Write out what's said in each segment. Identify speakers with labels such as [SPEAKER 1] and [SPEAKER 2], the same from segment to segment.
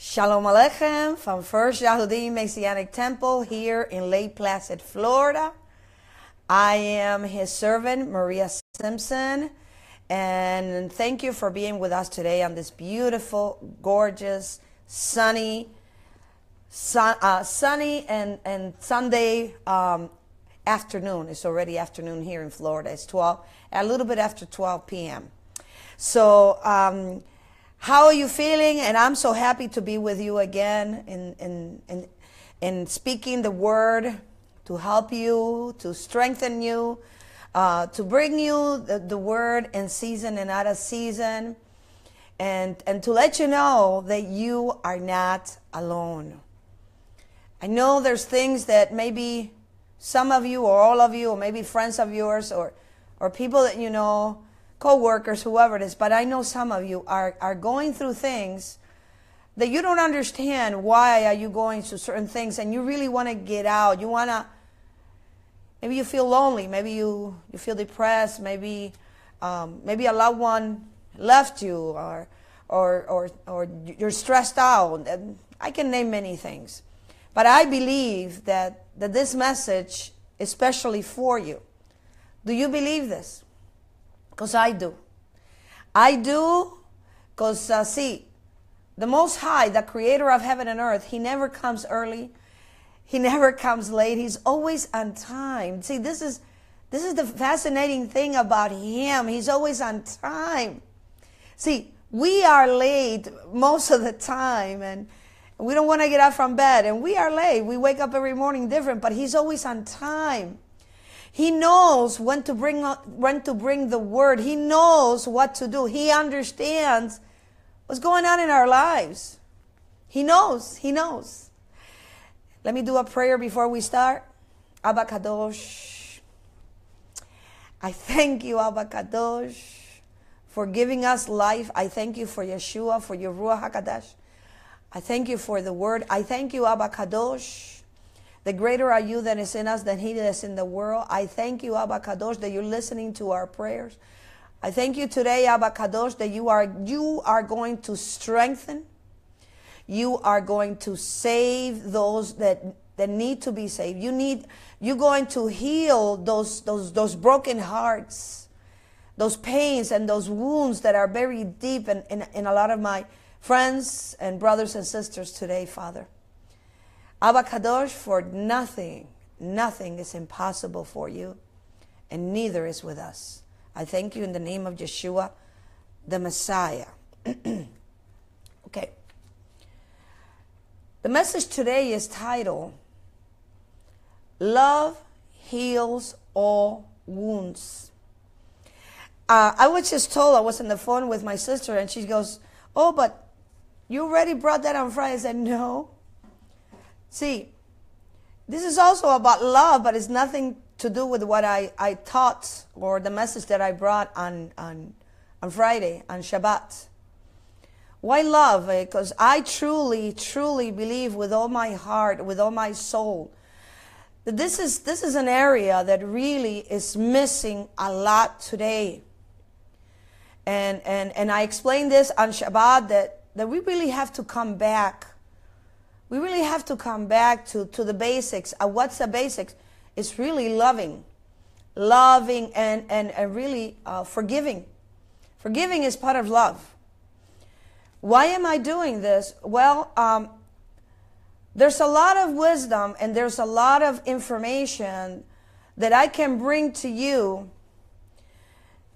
[SPEAKER 1] Shalom Aleichem from First Yahudin Messianic Temple here in Lake Placid, Florida. I am his servant, Maria Simpson, and thank you for being with us today on this beautiful, gorgeous, sunny, sun, uh, sunny and, and Sunday um, afternoon. It's already afternoon here in Florida. It's 12, a little bit after 12 p.m. So, um, how are you feeling? And I'm so happy to be with you again in, in, in, in speaking the word to help you, to strengthen you, uh, to bring you the, the word in season and out of season, and, and to let you know that you are not alone. I know there's things that maybe some of you or all of you or maybe friends of yours or, or people that you know co-workers, whoever it is, but I know some of you are, are going through things that you don't understand why are you going through certain things and you really want to get out. You want to, maybe you feel lonely, maybe you, you feel depressed, maybe, um, maybe a loved one left you or, or, or, or you're stressed out. I can name many things. But I believe that, that this message especially for you. Do you believe this? Because I do. I do because, uh, see, the Most High, the creator of heaven and earth, he never comes early. He never comes late. He's always on time. See, this is, this is the fascinating thing about him. He's always on time. See, we are late most of the time and we don't want to get up from bed and we are late. We wake up every morning different, but he's always on time. He knows when to bring when to bring the word. He knows what to do. He understands what's going on in our lives. He knows. He knows. Let me do a prayer before we start. Abba Kadosh. I thank you, Abba Kadosh, for giving us life. I thank you for Yeshua, for your Ruach HaKadosh. I thank you for the word. I thank you, Abba Kadosh the greater are you that is in us than he that is in the world. I thank you, Abba Kadosh, that you're listening to our prayers. I thank you today, Abba Kadosh, that you are, you are going to strengthen. You are going to save those that, that need to be saved. You need, you're going to heal those, those, those broken hearts, those pains and those wounds that are buried deep in, in, in a lot of my friends and brothers and sisters today, Father. Abba Kadosh, for nothing, nothing is impossible for you, and neither is with us. I thank you in the name of Yeshua, the Messiah. okay. The message today is titled Love Heals All Wounds. Uh, I was just told, I was on the phone with my sister, and she goes, Oh, but you already brought that on Friday. I said, No. See, this is also about love, but it's nothing to do with what I, I taught or the message that I brought on, on, on Friday, on Shabbat. Why love? Because I truly, truly believe with all my heart, with all my soul, that this is, this is an area that really is missing a lot today. And, and, and I explained this on Shabbat that, that we really have to come back we really have to come back to, to the basics. Uh, what's the basics? It's really loving. Loving and, and, and really uh, forgiving. Forgiving is part of love. Why am I doing this? Well, um, there's a lot of wisdom and there's a lot of information that I can bring to you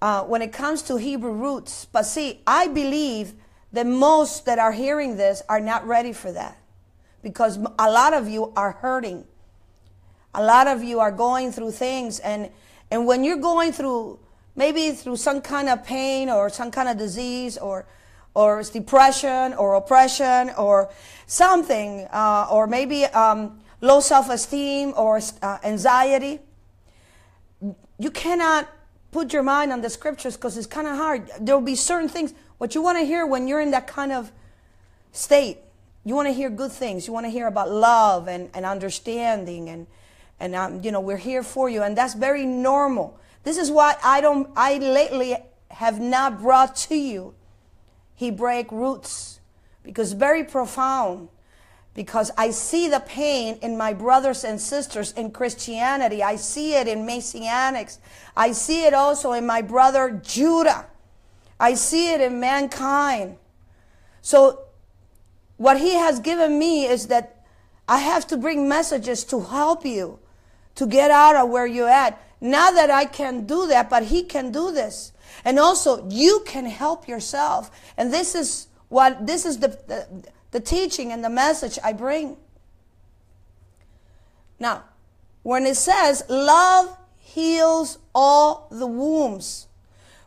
[SPEAKER 1] uh, when it comes to Hebrew roots. But see, I believe that most that are hearing this are not ready for that because a lot of you are hurting. A lot of you are going through things and, and when you're going through, maybe through some kind of pain or some kind of disease or, or depression or oppression or something, uh, or maybe um, low self-esteem or uh, anxiety, you cannot put your mind on the scriptures because it's kind of hard. There will be certain things. What you want to hear when you're in that kind of state you want to hear good things. You want to hear about love and, and understanding and, and um, you know, we're here for you. And that's very normal. This is why I don't, I lately have not brought to you Hebraic roots because very profound because I see the pain in my brothers and sisters in Christianity. I see it in Messianics. I see it also in my brother Judah. I see it in mankind. So what he has given me is that I have to bring messages to help you to get out of where you're at. Not that I can do that, but he can do this. And also you can help yourself. And this is what, this is the, the the teaching and the message I bring. Now, when it says love heals all the wounds,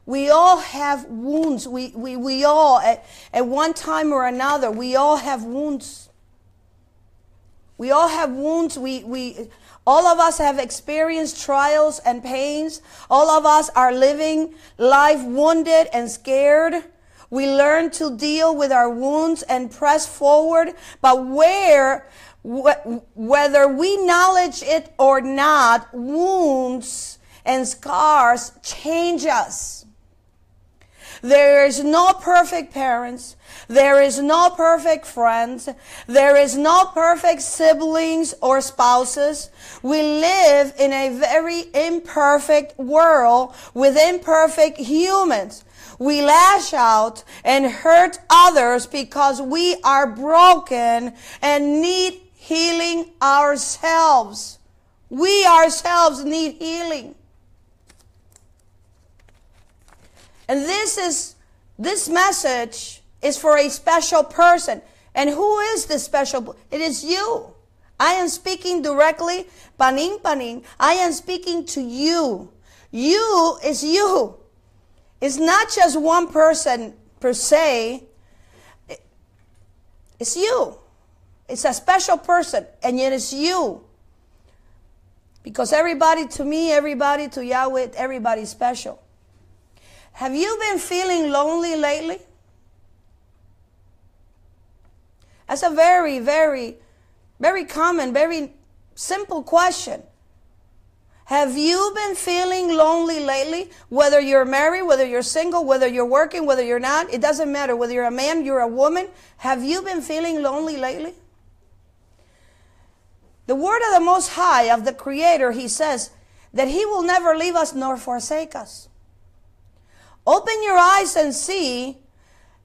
[SPEAKER 1] we all have wounds. We, we, we all, at, at one time or another, we all have wounds. We all have wounds. We, we, all of us have experienced trials and pains. All of us are living life wounded and scared. We learn to deal with our wounds and press forward, but where, wh- whether we acknowledge it or not, wounds and scars change us. There is no perfect parents. There is no perfect friends. There is no perfect siblings or spouses. We live in a very imperfect world with imperfect humans. We lash out and hurt others because we are broken and need healing ourselves. We ourselves need healing. And this is, this message is for a special person. And who is this special? It is you. I am speaking directly, paning paning. I am speaking to you. You is you. It's not just one person per se. It's you. It's a special person, and yet it's you. Because everybody to me, everybody to Yahweh, everybody's special. Have you been feeling lonely lately? That's a very, very, very common, very simple question. Have you been feeling lonely lately? Whether you're married, whether you're single, whether you're working, whether you're not, it doesn't matter. Whether you're a man, you're a woman. Have you been feeling lonely lately? The word of the Most High, of the Creator, He says that He will never leave us nor forsake us. Open your eyes and see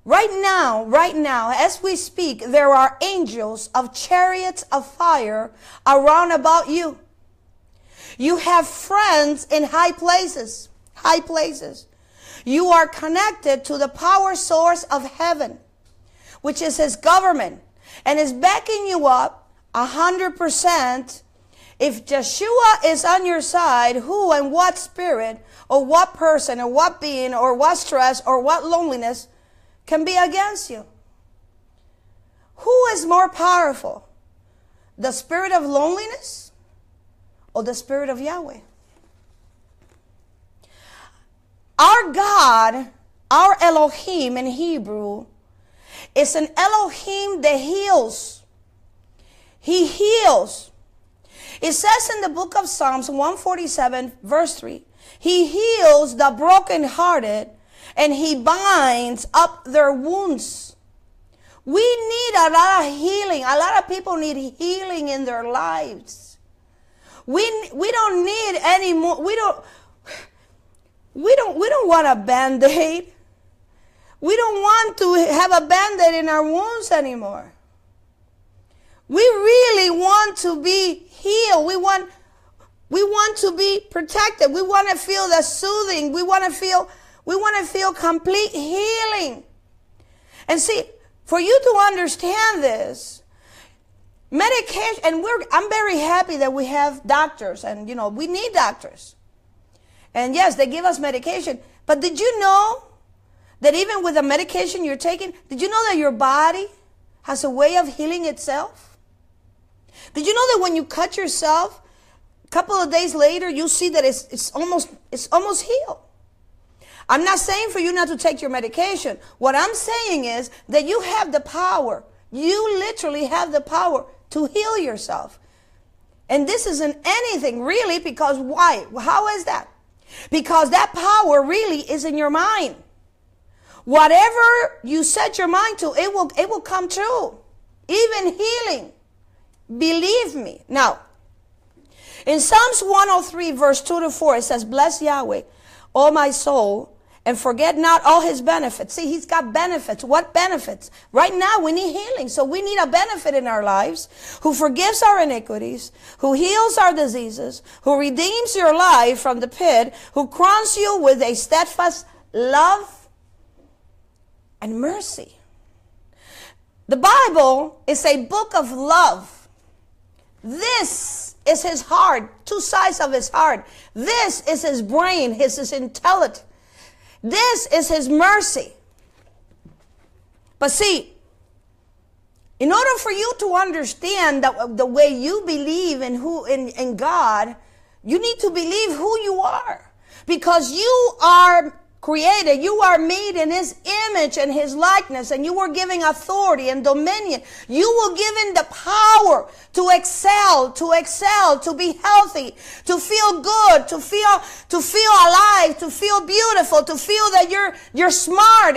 [SPEAKER 1] right now, right now, as we speak, there are angels of chariots of fire around about you. You have friends in high places, high places. You are connected to the power source of heaven, which is his government, and is backing you up a hundred percent. If Yeshua is on your side, who and what spirit or what person or what being or what stress or what loneliness can be against you? Who is more powerful? The spirit of loneliness or the Spirit of Yahweh. Our God, our Elohim in Hebrew, is an Elohim that heals. He heals. It says in the book of Psalms 147, verse 3, He heals the brokenhearted and He binds up their wounds. We need a lot of healing. A lot of people need healing in their lives. We, we don't need any more. We don't, we don't, we don't want a band-aid. We don't want to have a band-aid in our wounds anymore. We really want to be healed. We want, we want to be protected. We want to feel the soothing. We want to feel, we want to feel complete healing. And see, for you to understand this, Medication, and we're, I'm very happy that we have doctors and, you know, we need doctors. And yes, they give us medication. But did you know that even with the medication you're taking, did you know that your body has a way of healing itself? Did you know that when you cut yourself, a couple of days later, you see that it's, it's almost, it's almost healed? I'm not saying for you not to take your medication. What I'm saying is that you have the power. You literally have the power to heal yourself. And this isn't anything really because why? How is that? Because that power really is in your mind. Whatever you set your mind to, it will, it will come true. Even healing. Believe me. Now, in Psalms 103 verse 2 to 4, it says, Bless Yahweh, O my soul, and forget not all his benefits. See, he's got benefits. What benefits? Right now we need healing. So we need a benefit in our lives who forgives our iniquities, who heals our diseases, who redeems your life from the pit, who crowns you with a steadfast love and mercy. The Bible is a book of love. This is his heart, two sides of his heart. This is his brain, his, his intellect. This is his mercy. But see, in order for you to understand that the way you believe in who in, in God, you need to believe who you are. Because you are created. You are made in His image and His likeness, and you were given authority and dominion. You were given the power to excel, to excel, to be healthy, to feel good, to feel, to feel alive, to feel beautiful, to feel that you're, you're smart,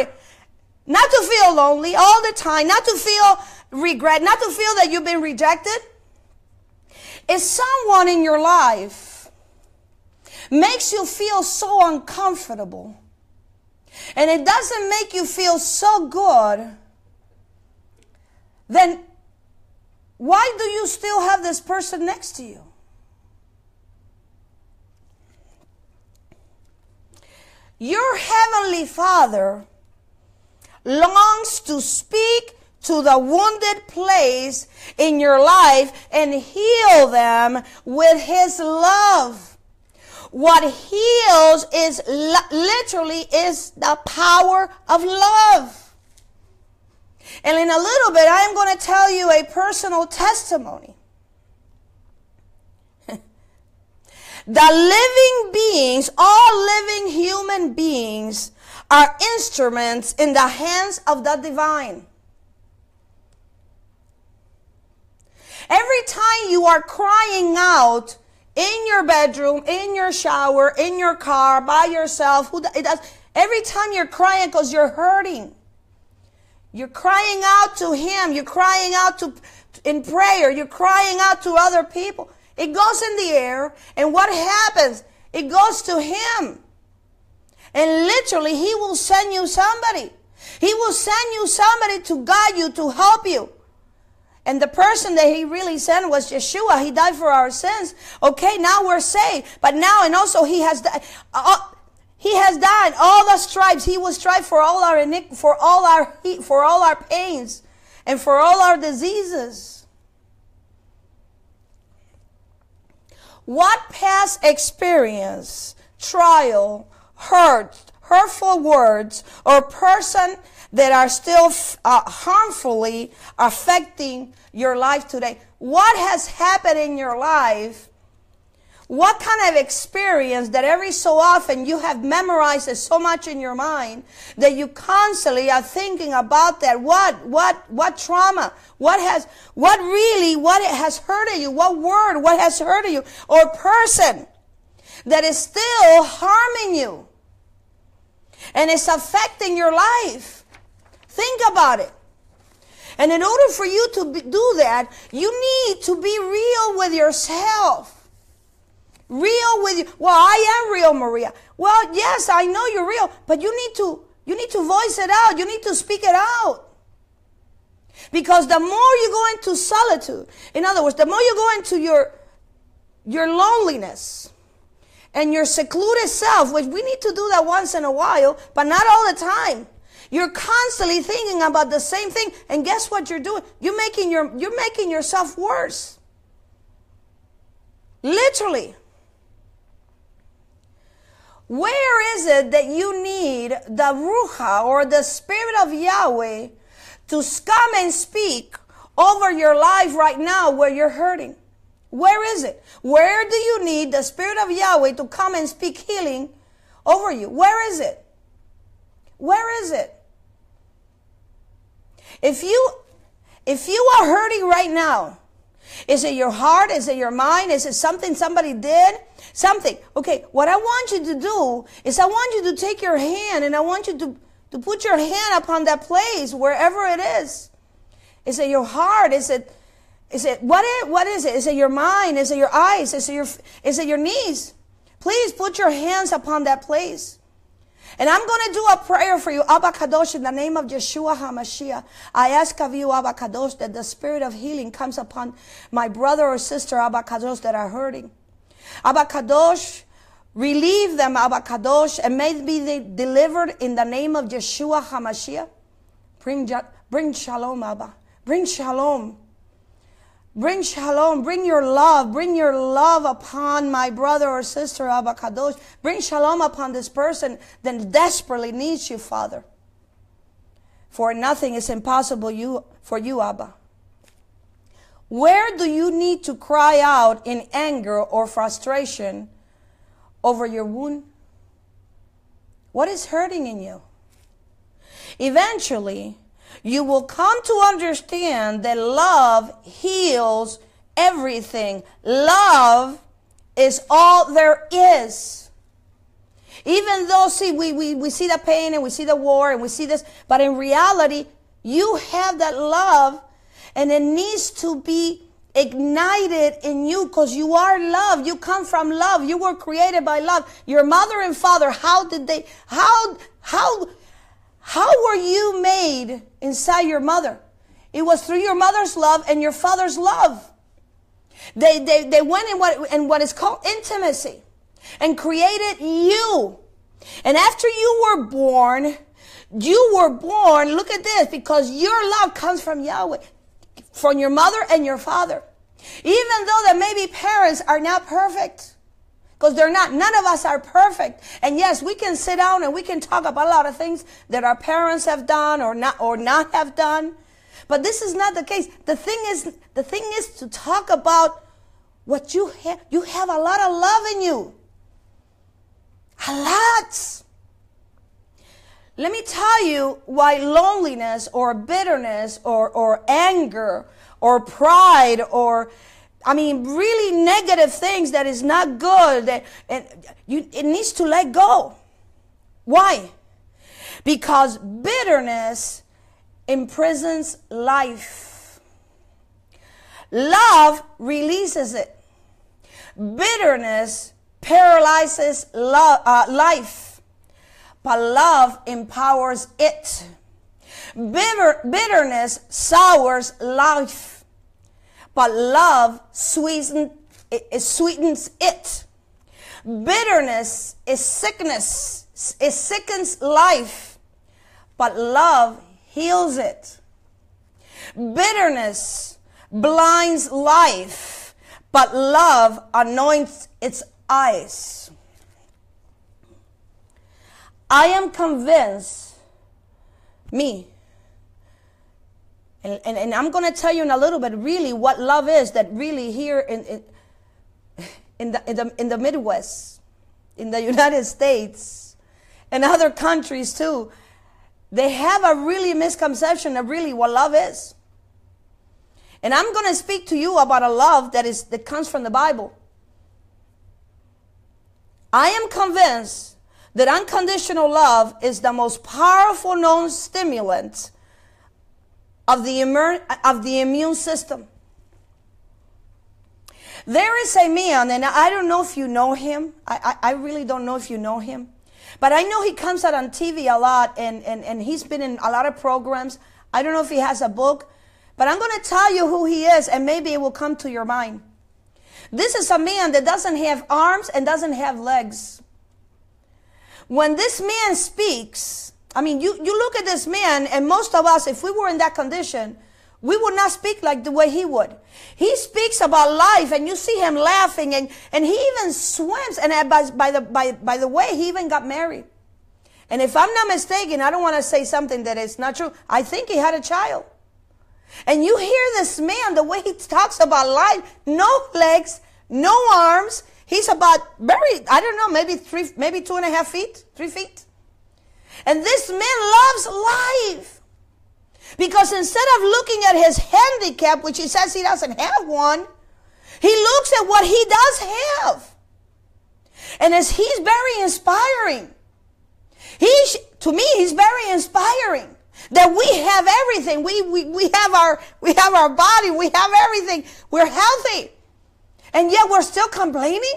[SPEAKER 1] not to feel lonely all the time, not to feel regret, not to feel that you've been rejected. Is someone in your life makes you feel so uncomfortable and it doesn't make you feel so good, then why do you still have this person next to you? Your heavenly Father longs to speak to the wounded place in your life and heal them with his love. What heals is literally is the power of love. And in a little bit, I am going to tell you a personal testimony. the living beings, all living human beings, are instruments in the hands of the divine. Every time you are crying out, in your bedroom, in your shower, in your car, by yourself. Who it does every time you're crying because you're hurting. You're crying out to Him. You're crying out to in prayer. You're crying out to other people. It goes in the air, and what happens? It goes to Him. And literally, He will send you somebody. He will send you somebody to guide you, to help you. And the person that he really sent was Yeshua. He died for our sins. Okay, now we're saved. But now, and also he has died. Uh, he has died. All the stripes. He was striped for all our for all our for all our pains, and for all our diseases. What past experience, trial, hurt, hurtful words, or person that are still uh, harmfully affecting your life today. What has happened in your life? What kind of experience that every so often you have memorized it so much in your mind that you constantly are thinking about that? What, what, what trauma? What has, what really, what it has hurted you? What word, what has hurted you? Or person that is still harming you and it's affecting your life. Think about it. And in order for you to be, do that, you need to be real with yourself. Real with you. Well, I am real, Maria. Well, yes, I know you're real, but you need to you need to voice it out. You need to speak it out. Because the more you go into solitude, in other words, the more you go into your your loneliness and your secluded self, which we need to do that once in a while, but not all the time. You're constantly thinking about the same thing. And guess what you're doing? You're making your, you're making yourself worse. Literally. Where is it that you need the Ruach or the Spirit of Yahweh to come and speak over your life right now where you're hurting? Where is it? Where do you need the Spirit of Yahweh to come and speak healing over you? Where is it? Where is it? If you, if you are hurting right now, is it your heart? Is it your mind? Is it something somebody did? Something. Okay, what I want you to do is I want you to take your hand and I want you to, to put your hand upon that place, wherever it is. Is it your heart? Is it, is it, what is, what is it? Is it your mind? Is it your eyes? Is it your, is it your knees? Please put your hands upon that place. And I'm going to do a prayer for you, Abba Kadosh, in the name of Yeshua HaMashiach. I ask of you, Abba Kadosh, that the spirit of healing comes upon my brother or sister, Abba Kadosh, that are hurting. Abba Kadosh, relieve them, Abba Kadosh, and may be delivered in the name of Yeshua HaMashiach. Bring, bring shalom, Abba. Bring shalom. Bring shalom, bring your love, bring your love upon my brother or sister, Abba Kadosh. Bring shalom upon this person that desperately needs you, Father. For nothing is impossible you, for you, Abba. Where do you need to cry out in anger or frustration over your wound? What is hurting in you? Eventually, you will come to understand that love heals everything. Love is all there is. Even though, see, we, we, we see the pain and we see the war and we see this, but in reality, you have that love and it needs to be ignited in you because you are love. You come from love. You were created by love. Your mother and father, how did they, how, how, how were you made inside your mother? It was through your mother's love and your father's love. They, they, they went in what, in what is called intimacy and created you. And after you were born, you were born, look at this, because your love comes from Yahweh, from your mother and your father. Even though that maybe parents are not perfect, because they're not, none of us are perfect. And yes, we can sit down and we can talk about a lot of things that our parents have done or not, or not have done. But this is not the case. The thing is, the thing is to talk about what you have. You have a lot of love in you. A lot. Let me tell you why loneliness or bitterness or, or anger or pride or I mean, really negative things that is not good. That, and you, it needs to let go. Why? Because bitterness imprisons life. Love releases it. Bitterness paralyzes uh, life, but love empowers it. Bitter, bitterness sours life but love sweetens, it sweetens it. Bitterness is sickness. It sickens life, but love heals it. Bitterness blinds life, but love anoints its eyes. I am convinced, me, and, and, and I'm going to tell you in a little bit really what love is that really here in, in, in, the, in, the, in the Midwest, in the United States, and other countries too, they have a really misconception of really what love is. And I'm going to speak to you about a love that is that comes from the Bible. I am convinced that unconditional love is the most powerful known stimulant of the, of the immune system. There is a man, and I don't know if you know him. I, I, I, really don't know if you know him. But I know he comes out on TV a lot, and, and, and he's been in a lot of programs. I don't know if he has a book, but I'm going to tell you who he is, and maybe it will come to your mind. This is a man that doesn't have arms and doesn't have legs. When this man speaks, I mean, you, you look at this man, and most of us, if we were in that condition, we would not speak like the way he would. He speaks about life, and you see him laughing, and, and he even swims. And uh, by, by, the, by, by the way, he even got married. And if I'm not mistaken, I don't want to say something that is not true. I think he had a child. And you hear this man, the way he talks about life, no legs, no arms. He's about very, I don't know, maybe three, maybe two and a half feet, three feet. And this man loves life. Because instead of looking at his handicap, which he says he doesn't have one, he looks at what he does have. And as he's very inspiring. He's, to me, he's very inspiring. That we have everything. We, we, we have our, we have our body. We have everything. We're healthy. And yet we're still complaining.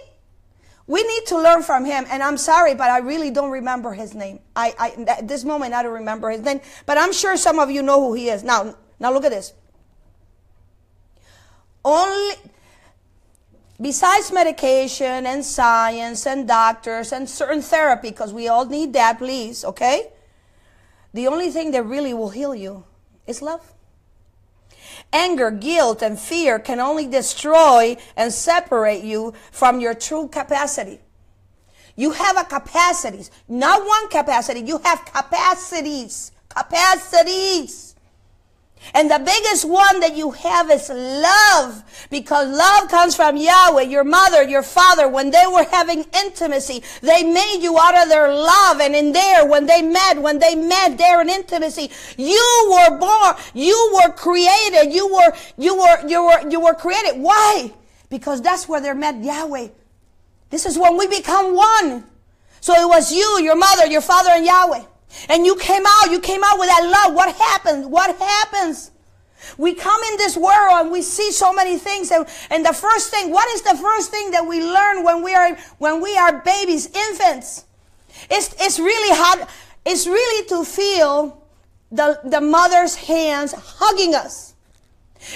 [SPEAKER 1] We need to learn from him. And I'm sorry, but I really don't remember his name. I, I, at this moment, I don't remember his name, but I'm sure some of you know who he is. Now, now look at this. Only, besides medication and science and doctors and certain therapy, because we all need that, please, okay? The only thing that really will heal you is love. Anger, guilt, and fear can only destroy and separate you from your true capacity. You have a capacities, not one capacity. You have capacities, capacities. And the biggest one that you have is love because love comes from Yahweh, your mother, your father. When they were having intimacy, they made you out of their love. And in there, when they met, when they met there in intimacy, you were born, you were created, you were, you were, you were, you were created. Why? Because that's where they met Yahweh. This is when we become one. So it was you, your mother, your father, and Yahweh. And you came out, you came out with that love. What happens? What happens? We come in this world and we see so many things and, and the first thing, what is the first thing that we learn when we are, when we are babies, infants? It's, it's really hard. It's really to feel the, the mother's hands hugging us.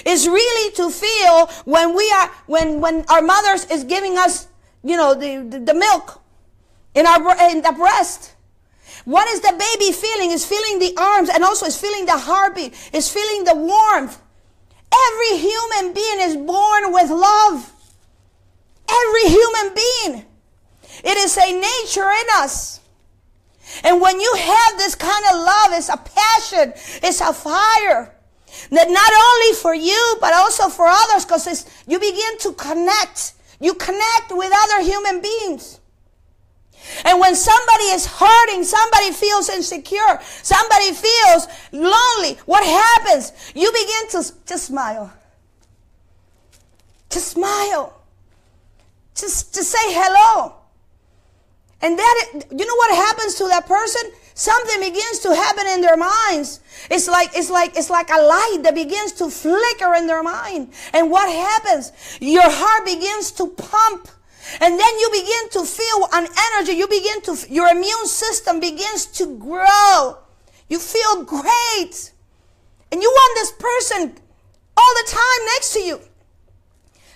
[SPEAKER 1] It's really to feel when we are, when, when our mothers is giving us, you know, the, the, the milk in our, in the breast. What is the baby feeling? Is feeling the arms and also is feeling the heartbeat, is feeling the warmth. Every human being is born with love. Every human being. It is a nature in us. And when you have this kind of love, it's a passion, it's a fire. That not only for you, but also for others, because you begin to connect. You connect with other human beings. And when somebody is hurting, somebody feels insecure, somebody feels lonely, what happens? You begin to just smile. Just smile. Just, just say hello. And that, you know what happens to that person? Something begins to happen in their minds. It's like, it's like, it's like a light that begins to flicker in their mind. And what happens? Your heart begins to pump and then you begin to feel an energy. You begin to, your immune system begins to grow. You feel great. And you want this person all the time next to you.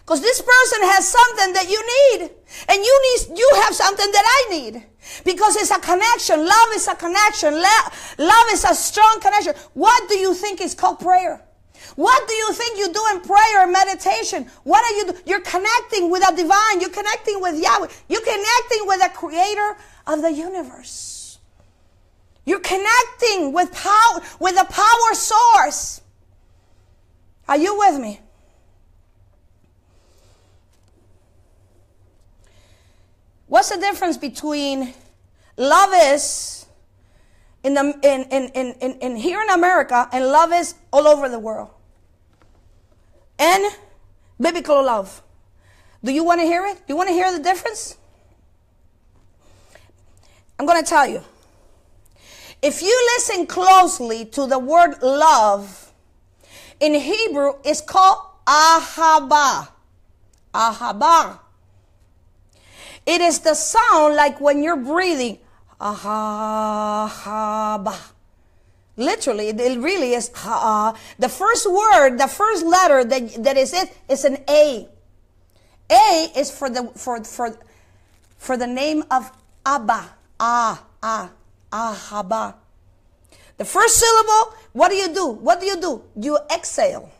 [SPEAKER 1] Because this person has something that you need. And you need, you have something that I need. Because it's a connection. Love is a connection. Love is a strong connection. What do you think is called prayer? What do you think you do in prayer and meditation? What are you do? You're connecting with a divine. You're connecting with Yahweh. You're connecting with the creator of the universe. You're connecting with power, with a power source. Are you with me? What's the difference between love is in, the, in, in, in, in, here in America and love is all over the world? and biblical love. Do you want to hear it? Do you want to hear the difference? I'm going to tell you. If you listen closely to the word love, in Hebrew, it's called ahaba. Ahaba. It is the sound like when you're breathing. Ahaba. Literally, it really is uh, the first word, the first letter that, that is it is an A. A is for the for for for the name of Abba. Ah, ah, Ahaba. The first syllable, what do you do? What do you do? You exhale.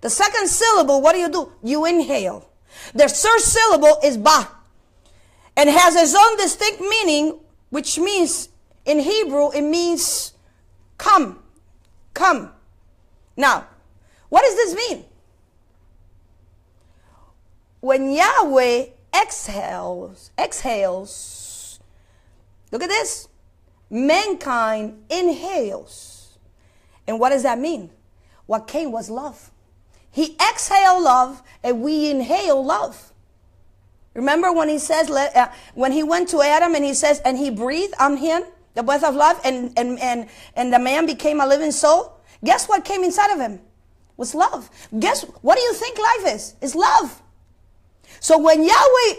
[SPEAKER 1] The second syllable, what do you do? You inhale. The third syllable is ba and has its own distinct meaning, which means in Hebrew, it means Come. Come. Now, what does this mean? When Yahweh exhales, exhales, look at this. Mankind inhales. And what does that mean? What came was love. He exhaled love and we inhale love. Remember when he says, uh, when he went to Adam and he says, and he breathed on him? the breath of life, and, and, and, and the man became a living soul, guess what came inside of him? Was love. Guess what do you think life is? It's love. So when Yahweh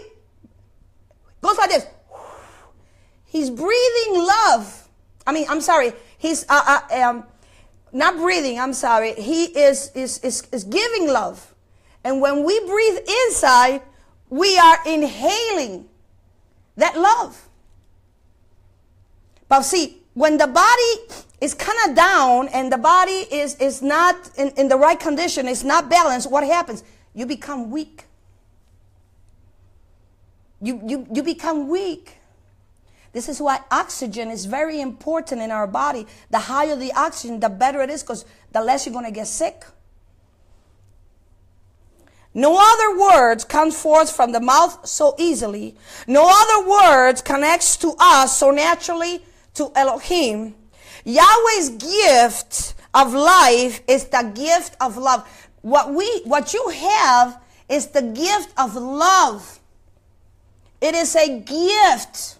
[SPEAKER 1] goes like this, he's breathing love. I mean, I'm sorry, he's uh, uh, um, not breathing, I'm sorry. He is, is, is, is giving love. And when we breathe inside, we are inhaling that love. But see, when the body is kind of down and the body is, is not in, in the right condition, it's not balanced, what happens? You become weak. You, you, you become weak. This is why oxygen is very important in our body. The higher the oxygen, the better it is because the less you're going to get sick. No other words come forth from the mouth so easily. No other words connects to us so naturally to Elohim. Yahweh's gift of life is the gift of love. What we, what you have is the gift of love. It is a gift.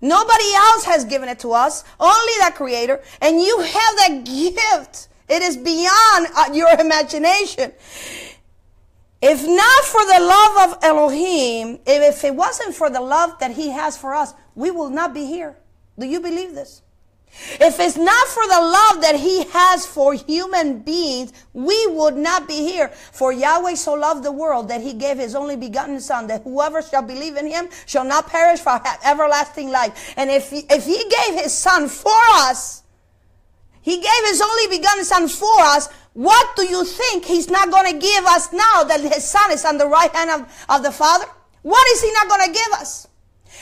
[SPEAKER 1] Nobody else has given it to us, only the Creator, and you have that gift. It is beyond uh, your imagination. If not for the love of Elohim, if it wasn't for the love that He has for us, we will not be here. Do you believe this? If it's not for the love that He has for human beings, we would not be here. For Yahweh so loved the world that He gave His only begotten Son, that whoever shall believe in Him shall not perish for everlasting life. And if He, if He gave His Son for us, He gave His only begotten Son for us, what do you think He's not going to give us now that His Son is on the right hand of, of the Father? What is He not going to give us?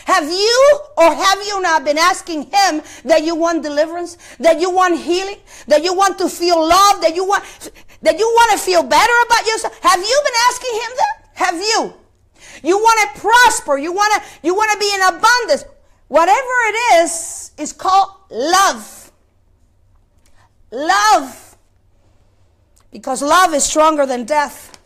[SPEAKER 1] Have you or have you not been asking him that you want deliverance, that you want healing, that you want to feel love, that you want, that you want to feel better about yourself? Have you been asking him that? Have you? You want to prosper. You want to, you want to be in abundance. Whatever it is, is called love. Love. Because love is stronger than death.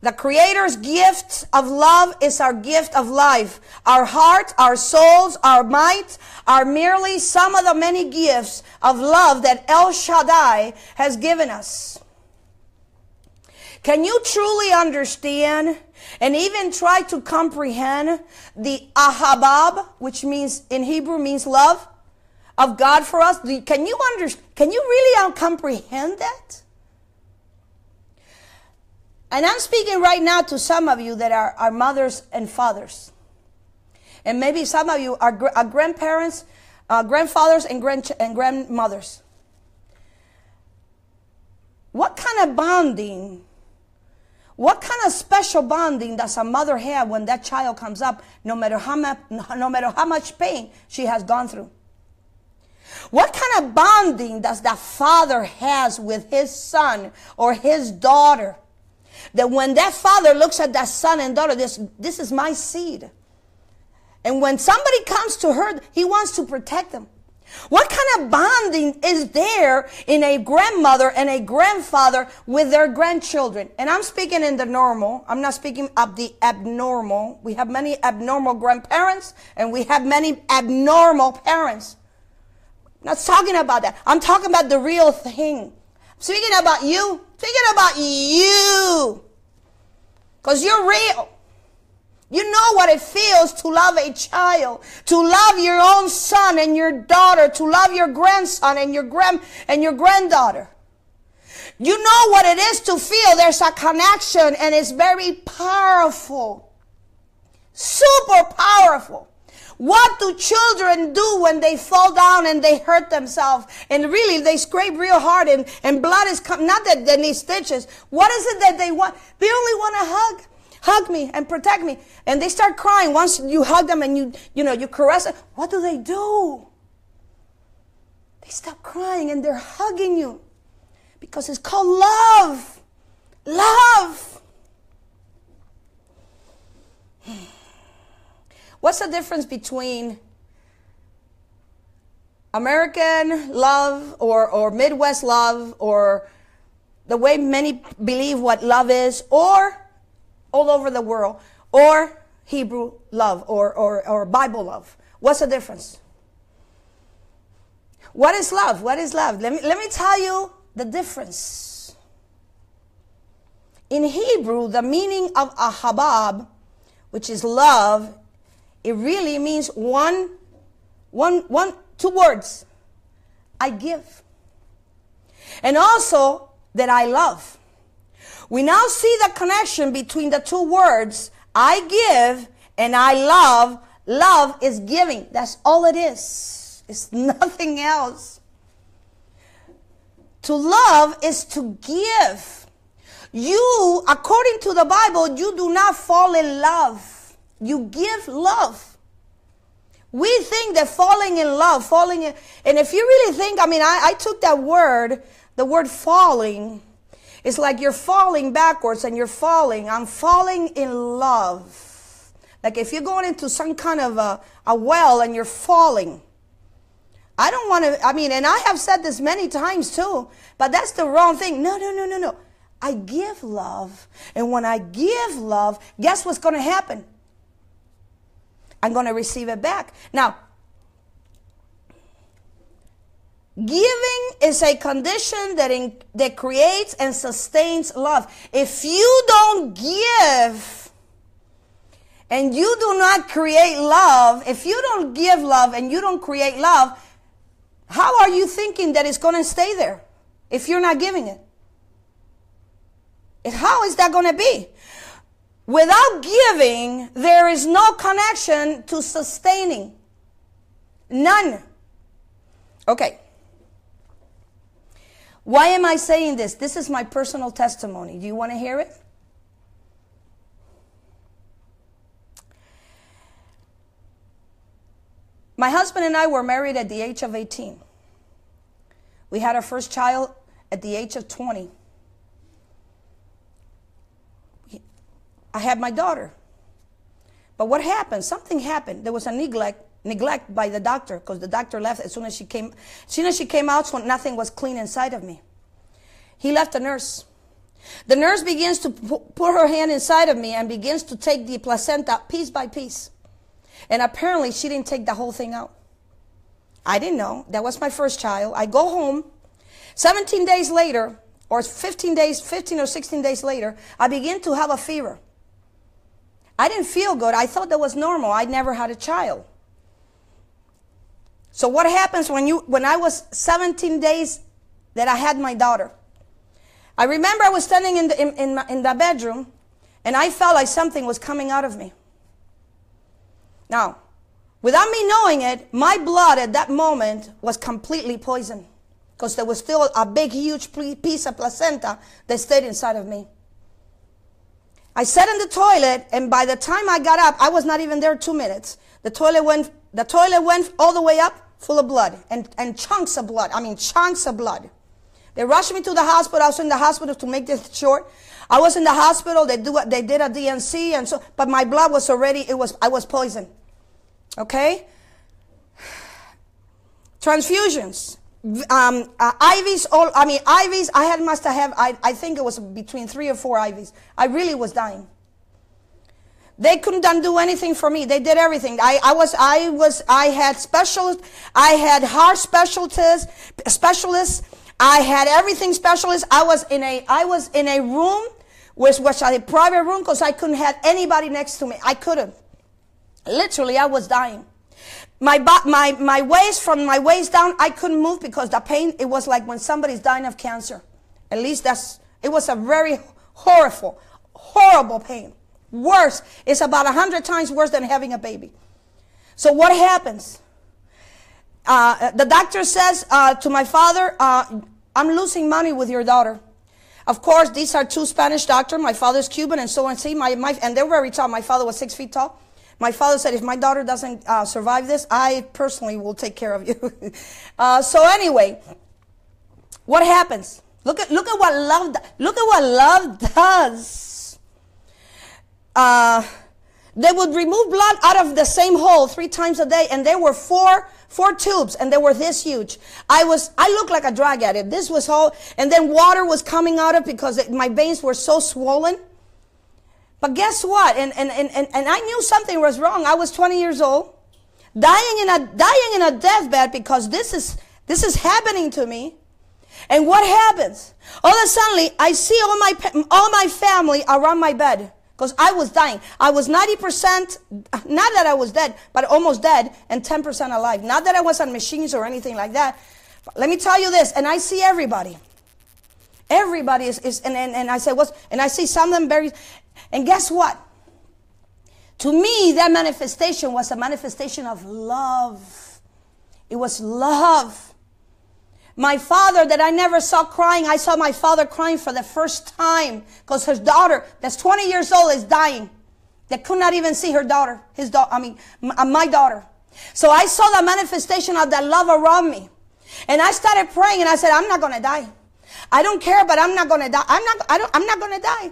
[SPEAKER 1] The Creator's gift of love is our gift of life. Our heart, our souls, our might are merely some of the many gifts of love that El Shaddai has given us. Can you truly understand and even try to comprehend the ahabab, which means in Hebrew means love of God for us? Can you understand? Can you really comprehend that? And I'm speaking right now to some of you that are, are mothers and fathers. And maybe some of you are, are grandparents, uh, grandfathers, and, grand, and grandmothers. What kind of bonding, what kind of special bonding does a mother have when that child comes up, no matter how much, no matter how much pain she has gone through? What kind of bonding does that father has with his son or his daughter? That when that father looks at that son and daughter, this, this is my seed. And when somebody comes to her, he wants to protect them. What kind of bonding is there in a grandmother and a grandfather with their grandchildren? And I'm speaking in the normal. I'm not speaking of the abnormal. We have many abnormal grandparents and we have many abnormal parents. I'm not talking about that. I'm talking about the real thing. I'm Speaking about you, speaking about you. Because you're real. You know what it feels to love a child, to love your own son and your daughter, to love your grandson and your grand and your granddaughter. You know what it is to feel there's a connection and it's very powerful. Super powerful. What do children do when they fall down and they hurt themselves? And really, they scrape real hard and, and blood is coming. Not that they need stitches. What is it that they want? They only want a hug. Hug me and protect me. And they start crying once you hug them and you, you know, you caress them. What do they do? They stop crying and they're hugging you. Because it's called love. Love. Hmm. What's the difference between American love or, or Midwest love or the way many believe what love is or all over the world or Hebrew love or, or, or Bible love? What's the difference? What is love? What is love? Let me, let me tell you the difference. In Hebrew, the meaning of ahabab, which is love, it really means one, one, one, two words. I give. And also that I love. We now see the connection between the two words, I give and I love. Love is giving. That's all it is. It's nothing else. To love is to give. You, according to the Bible, you do not fall in love. You give love. We think that falling in love, falling in, and if you really think, I mean, I, I took that word, the word falling, it's like you're falling backwards and you're falling. I'm falling in love. Like if you're going into some kind of a, a well and you're falling. I don't want to, I mean, and I have said this many times too, but that's the wrong thing. No, no, no, no, no. I give love. And when I give love, guess what's going to happen? I'm going to receive it back. Now, Giving is a condition that, in, that creates and sustains love. If you don't give and you do not create love, if you don't give love and you don't create love, how are you thinking that it's going to stay there if you're not giving it? How is that going to be? Without giving, there is no connection to sustaining. None. Okay. Why am I saying this? This is my personal testimony. Do you want to hear it? My husband and I were married at the age of 18. We had our first child at the age of 20. I had my daughter. But what happened? Something happened. There was a neglect neglect by the doctor because the doctor left as soon as she came as soon as she came out so nothing was clean inside of me. He left a nurse. The nurse begins to put her hand inside of me and begins to take the placenta piece by piece. And apparently she didn't take the whole thing out. I didn't know. That was my first child. I go home. 17 days later or 15 days 15 or 16 days later i begin to have a fever i didn't feel good i thought that was normal i never had a child so what happens when you, when I was 17 days that I had my daughter? I remember I was standing in the, in, in, my, in the bedroom and I felt like something was coming out of me. Now, without me knowing it, my blood at that moment was completely poisoned because there was still a big, huge piece of placenta that stayed inside of me. I sat in the toilet, and by the time I got up, I was not even there two minutes. The toilet went, the toilet went all the way up full of blood and, and chunks of blood. I mean, chunks of blood. They rushed me to the hospital. I was in the hospital to make this short. I was in the hospital. They do they did a D&C and so, but my blood was already, it was, I was poisoned. Okay? Transfusions. Um, uh, IVs, all, I mean, IVs, I had, must have, I, I think it was between three or four IVs. I really was dying. They couldn't do anything for me. They did everything. I, I was, I was, I had specialists. I had heart specialists, specialists. I had everything specialist. I was in a, I was in a room, which was a private room because I couldn't have anybody next to me. I couldn't. Literally, I was dying. My, my, my waist, from my waist down, I couldn't move because the pain, it was like when somebody's dying of cancer. At least that's, it was a very horrible, horrible pain. Worse. It's about a hundred times worse than having a baby. So what happens? Uh, the doctor says uh, to my father, uh, I'm losing money with your daughter. Of course, these are two Spanish doctors. My father's Cuban and so on. See, my, my, and they're very tall. My father was six feet tall. My father said, if my daughter doesn't uh, survive this, I personally will take care of you. uh, so anyway, what happens? Look at, look at what love, look at what love does uh, they would remove blood out of the same hole three times a day, and there were four four tubes, and they were this huge. I was I looked like a drug addict. This was all, and then water was coming out of because it, my veins were so swollen. But guess what? And, and, and, and, and I knew something was wrong. I was 20 years old, dying in a, dying in a deathbed because this is, this is happening to me. And what happens? All of a sudden, I see all my, all my family around my bed because I was dying. I was 90%, not that I was dead, but almost dead and 10% alive. Not that I was on machines or anything like that. But let me tell you this, and I see everybody. Everybody is, is and, and, and I say, what's, and I see some of them buried. And guess what? To me, that manifestation was a manifestation of love. It was love. My father that I never saw crying, I saw my father crying for the first time because his daughter, that's 20 years old, is dying. They could not even see her daughter, his daughter, I mean, uh, my daughter. So I saw the manifestation of that love around me. And I started praying and I said, I'm not going to die. I don't care, but I'm not going to die. I'm not, I don't, I'm not going to die.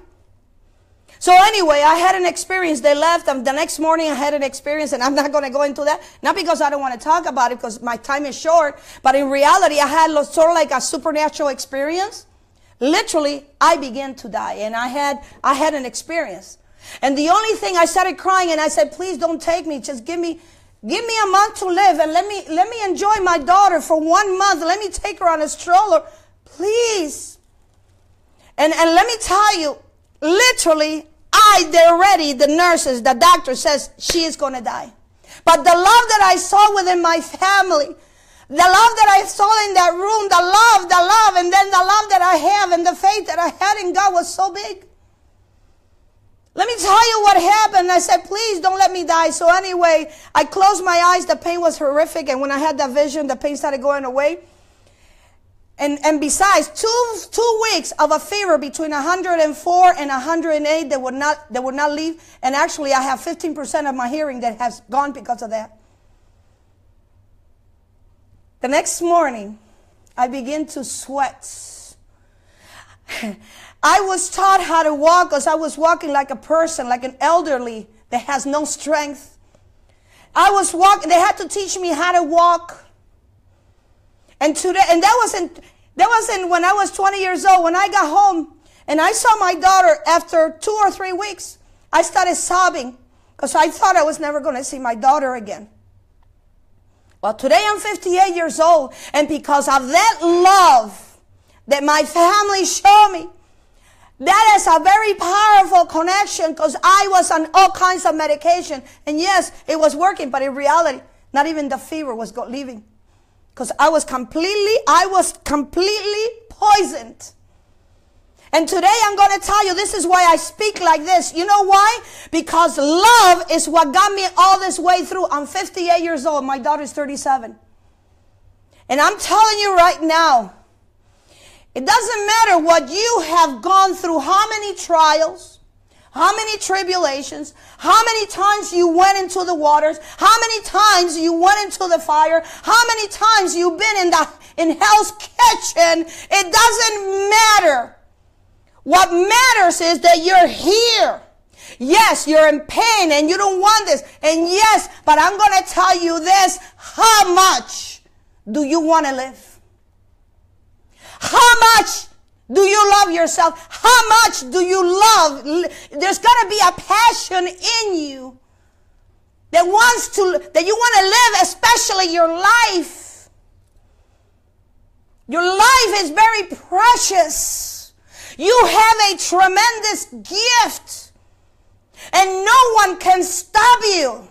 [SPEAKER 1] So anyway, I had an experience. They left. And the next morning, I had an experience, and I'm not going to go into that. Not because I don't want to talk about it, because my time is short. But in reality, I had sort of like a supernatural experience. Literally, I began to die, and I had I had an experience. And the only thing I started crying, and I said, "Please don't take me. Just give me." Give me a month to live and let me, let me enjoy my daughter for one month. Let me take her on a stroller. Please. And, and let me tell you, literally, I, they're ready, the nurses, the doctor says she is going to die. But the love that I saw within my family, the love that I saw in that room, the love, the love, and then the love that I have and the faith that I had in God was so big. Let me tell you what happened. I said, please don't let me die. So anyway, I closed my eyes. The pain was horrific. And when I had that vision, the pain started going away. And, and besides, two, two weeks of a fever between 104 and 108 that would not, that would not leave. And actually, I have 15% of my hearing that has gone because of that. The next morning, I begin to sweat. I was taught how to walk because I was walking like a person, like an elderly that has no strength. I was walking, they had to teach me how to walk. And today, and that wasn't, that wasn't when I was 20 years old. When I got home and I saw my daughter after two or three weeks, I started sobbing because I thought I was never going to see my daughter again. Well, today I'm 58 years old and because of that love that my family showed me, that is a very powerful connection because I was on all kinds of medication. And yes, it was working, but in reality, not even the fever was leaving. Because I was completely, I was completely poisoned. And today I'm going to tell you this is why I speak like this. You know why? Because love is what got me all this way through. I'm 58 years old. My daughter's 37. And I'm telling you right now, it doesn't matter what you have gone through, how many trials, how many tribulations? How many times you went into the waters? How many times you went into the fire? How many times you've been in the in hell's kitchen? It doesn't matter. What matters is that you're here. Yes, you're in pain and you don't want this. And yes, but I'm going to tell you this. How much do you want to live? How much do you love yourself? How much do you love? There's got to be a passion in you that wants to, that you want to live, especially your life. Your life is very precious. You have a tremendous gift and no one can stop you.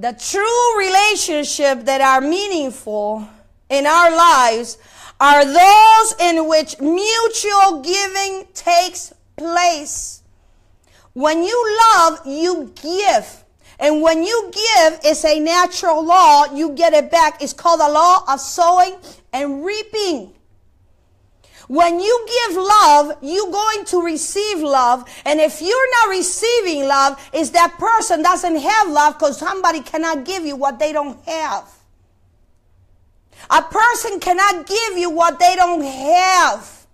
[SPEAKER 1] The true relationships that are meaningful in our lives are those in which mutual giving takes place. When you love, you give. And when you give, it's a natural law. You get it back. It's called the law of sowing and reaping. When you give love, you're going to receive love. And if you're not receiving love, is that person doesn't have love because somebody cannot give you what they don't have. A person cannot give you what they don't have.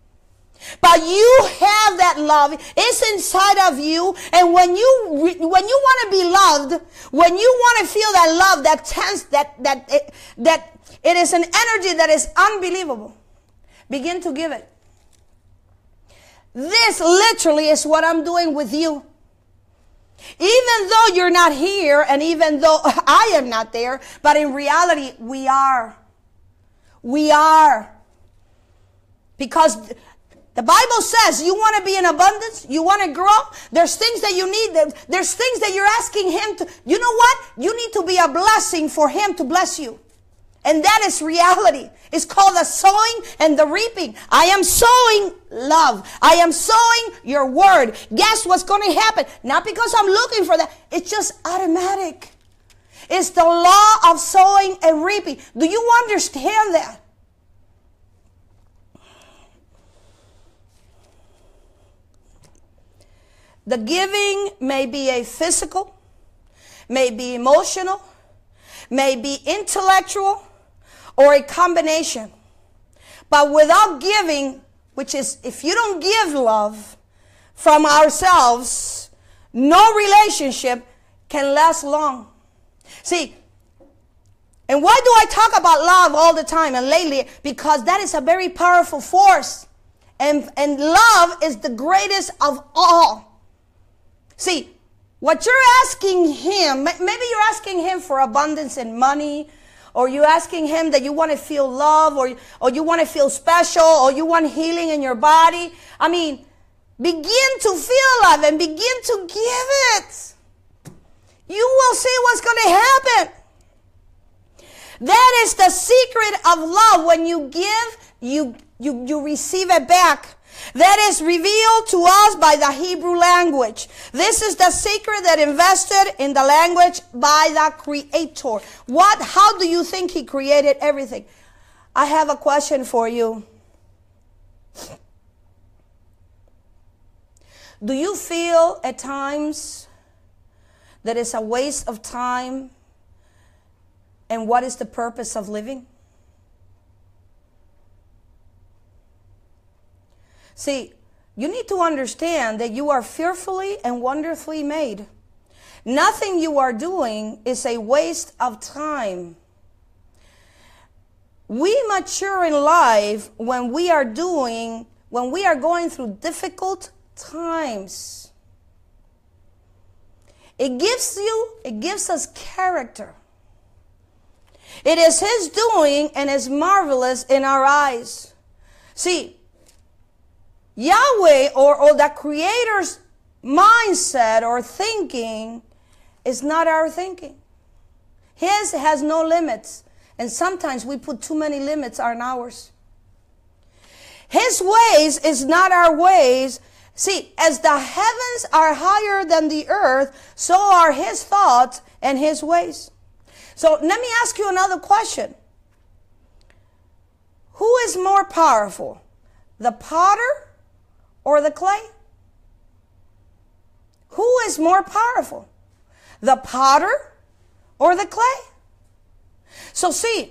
[SPEAKER 1] But you have that love. It's inside of you. And when you, when you want to be loved, when you want to feel that love, that tense, that, that, it, that it is an energy that is unbelievable. Begin to give it. This literally is what I'm doing with you. Even though you're not here and even though I am not there, but in reality, we are. We are. Because the Bible says you want to be in abundance, you want to grow. There's things that you need. There's things that you're asking Him to. You know what? You need to be a blessing for Him to bless you. And that is reality. It's called the sowing and the reaping. I am sowing love. I am sowing your word. Guess what's going to happen? Not because I'm looking for that. It's just automatic. It's the law of sowing and reaping. Do you understand that? The giving may be a physical, may be emotional, may be intellectual, or a combination. But without giving, which is if you don't give love from ourselves, no relationship can last long. See, and why do I talk about love all the time and lately? Because that is a very powerful force. And, and love is the greatest of all. See, what you're asking him, maybe you're asking him for abundance in money, or you're asking him that you want to feel love, or, or you want to feel special, or you want healing in your body. I mean, begin to feel love and begin to give it. You will see what's going to happen. That is the secret of love. When you give, you, you, you receive it back that is revealed to us by the Hebrew language. This is the secret that invested in the language by the creator. What, how do you think he created everything? I have a question for you. Do you feel at times that it's a waste of time? And what is the purpose of living? See, you need to understand that you are fearfully and wonderfully made. Nothing you are doing is a waste of time. We mature in life when we are doing, when we are going through difficult times. It gives you, it gives us character. It is His doing and is marvelous in our eyes. See, Yahweh or, or the Creator's mindset or thinking is not our thinking. His has no limits. And sometimes we put too many limits on ours. His ways is not our ways. See, as the heavens are higher than the earth, so are his thoughts and his ways. So let me ask you another question. Who is more powerful? The potter or the clay? Who is more powerful? The potter or the clay? So see,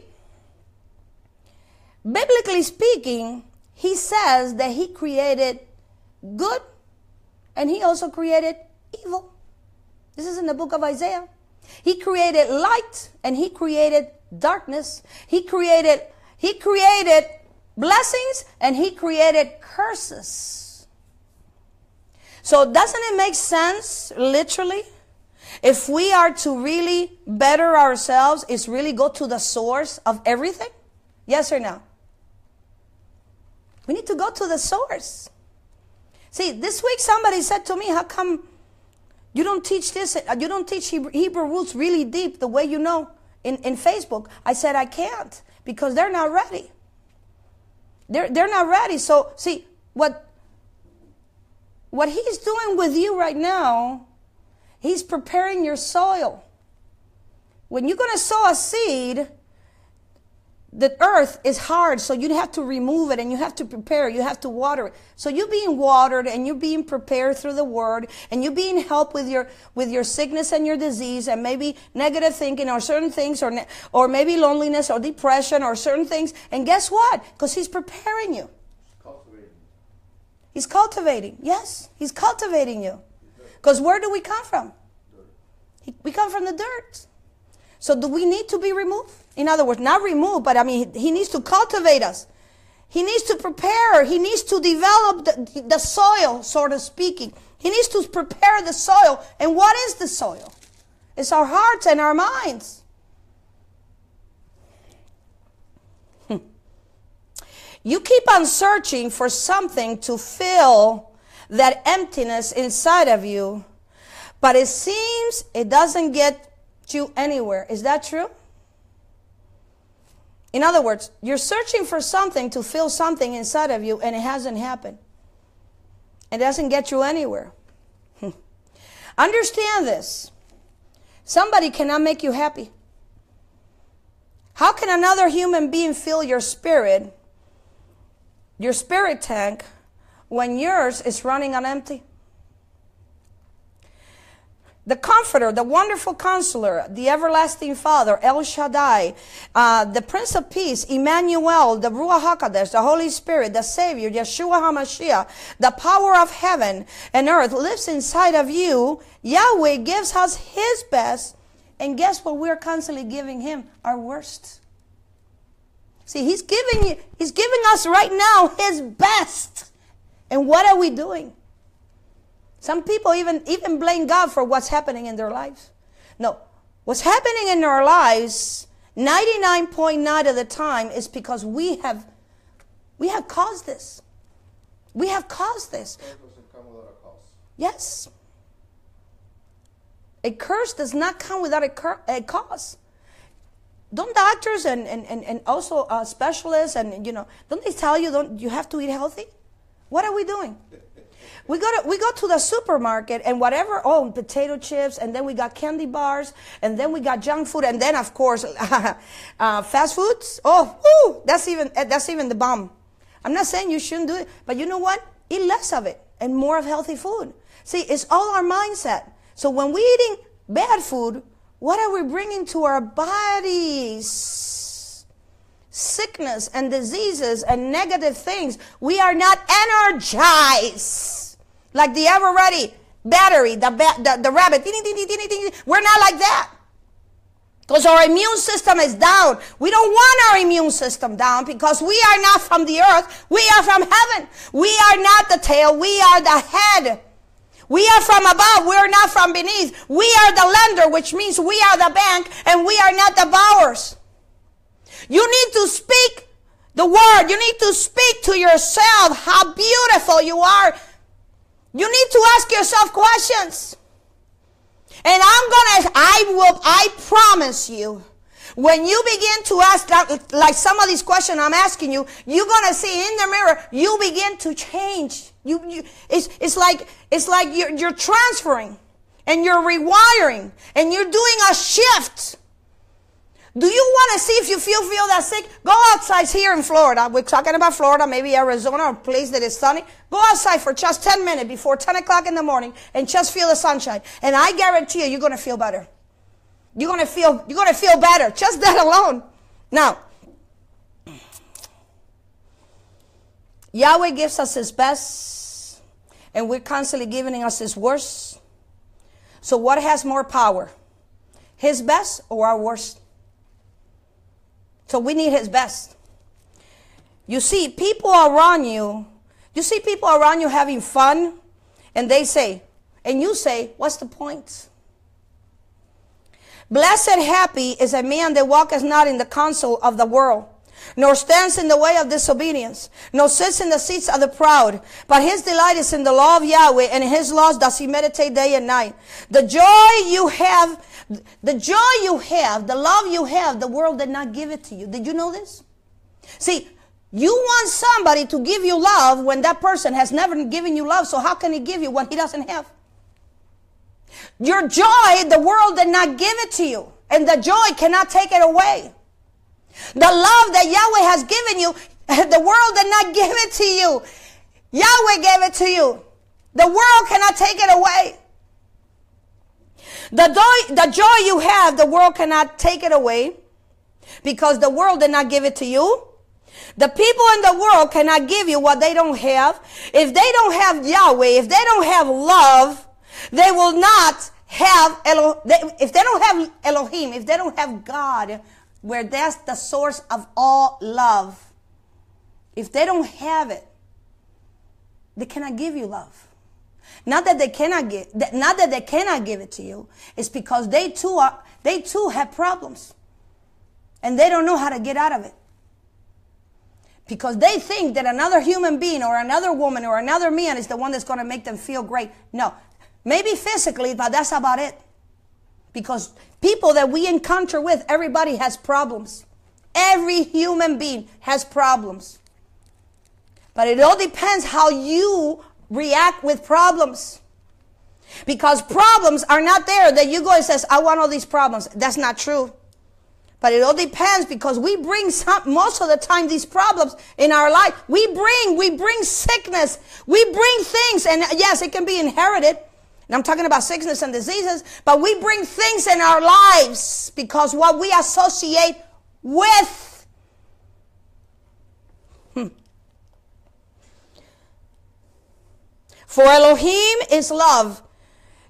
[SPEAKER 1] biblically speaking, he says that he created good and he also created evil. This is in the book of Isaiah. He created light and he created darkness. He created he created blessings and he created curses. So doesn't it make sense, literally? If we are to really better ourselves, is really go to the source of everything? Yes or no? We need to go to the source. See, this week somebody said to me, how come you don't teach this, you don't teach Hebrew roots really deep the way you know in, in Facebook? I said, I can't because they're not ready. They're, they're not ready. So, see, what what he's doing with you right now, he's preparing your soil. When you're going to sow a seed, the earth is hard, so you have to remove it and you have to prepare, you have to water it. So you're being watered and you're being prepared through the word and you're being helped with your, with your sickness and your disease and maybe negative thinking or certain things or, or maybe loneliness or depression or certain things. And guess what? Because he's preparing you. He's cultivating. Yes, he's cultivating you. Because where do we come from? We come from the dirt. So do we need to be removed? In other words, not removed, but I mean, he needs to cultivate us. he needs to prepare. He needs to develop the, the soil, sort of speaking. He needs to prepare the soil. And what is the soil? It's our hearts and our minds. You keep on searching for something to fill that emptiness inside of you, but it seems it doesn't get you anywhere. Is that true? In other words, you're searching for something to fill something inside of you and it hasn't happened. It doesn't get you anywhere. Understand this. Somebody cannot make you happy. How can another human being fill your spirit, your spirit tank, when yours is running on empty? the comforter, the wonderful counselor, the everlasting father, El Shaddai, uh, the prince of peace, Emmanuel, the Ruach HaKodesh, the Holy Spirit, the savior, Yeshua HaMashiach, the power of heaven and earth lives inside of you. Yahweh gives us his best. And guess what? We're constantly giving him our worst. See, he's giving you, he's giving us right now his best. And what are we doing? Some people even, even blame God for what's happening in their lives. No, what's happening in our lives 99.9 of the time is because we have we have caused this. We have caused this. Yes. A curse does not come without a, cur- a cause. Don't doctors and, and, and, and also uh, specialists and, you know, don't they tell you don't you have to eat healthy? What are we doing? We go to we go to the supermarket and whatever. Oh, potato chips, and then we got candy bars, and then we got junk food, and then of course, uh, fast foods. Oh, whoo, that's even eh, that's even the bomb. I'm not saying you shouldn't do it, but you know what? Eat less of it and more of healthy food. See, it's all our mindset. So when we're eating bad food, what are we bringing to our bodies? Sickness and diseases and negative things. We are not energized like the ever ready battery, the, ba- the, the rabbit. We're not like that. Because our immune system is down. We don't want our immune system down because we are not from the earth. We are from heaven. We are not the tail. We are the head. We are from above. We are not from beneath. We are the lender, which means we are the bank and we are not the borrowers. You need to speak the word. You need to speak to yourself how beautiful you are you need to ask yourself questions. And I'm gonna, I will, I promise you, when you begin to ask like some of these questions I'm asking you, you're gonna see in the mirror, you begin to change. You, you it's, it's like, it's like you're, you're transferring and you're rewiring and you're doing a shift. Do you want to see if you feel feel that sick? Go outside here in Florida. We're talking about Florida, maybe Arizona, a place that is sunny. Go outside for just 10 minutes before 10 o'clock in the morning and just feel the sunshine. And I guarantee you, you're going to feel better. You're to feel, you're to feel better. Just that alone. Now, Yahweh gives us his best, and we're constantly giving us his worst. So what has more power? His best or our worst? So we need his best. You see, people around you, you see people around you having fun, and they say, and you say, what's the point? Blessed happy is a man that walketh not in the counsel of the world, nor stands in the way of disobedience, nor sits in the seats of the proud. But his delight is in the law of Yahweh, and in his laws does he meditate day and night. The joy you have the joy you have, the love you have, the world did not give it to you. Did you know this? See, you want somebody to give you love when that person has never given you love, so how can he give you what he doesn't have? Your joy, the world did not give it to you, and the joy cannot take it away. The love that Yahweh has given you, the world did not give it to you. Yahweh gave it to you. The world cannot take it away. The joy, the joy you have, the world cannot take it away because the world did not give it to you. The people in the world cannot give you what they don't have. If they don't have Yahweh, if they don't have love, they will not have Elo, they, if they don't have Elohim, if they don't have God, where that's the source of all love, if they don't have it, they cannot give you love. Not that they cannot give, not that they cannot give it to you. It's because they too are, they too have problems. And they don't know how to get out of it. Because they think that another human being or another woman or another man is the one that's going to make them feel great. No. Maybe physically, but that's about it. Because people that we encounter with, everybody has problems. Every human being has problems. But it all depends how you react with problems. Because problems are not there that you go and says, I want all these problems. That's not true. But it all depends because we bring some, most of the time these problems in our life. We bring, we bring sickness. We bring things. And yes, it can be inherited. And I'm talking about sickness and diseases, but we bring things in our lives because what we associate with. Hmm. For Elohim is love.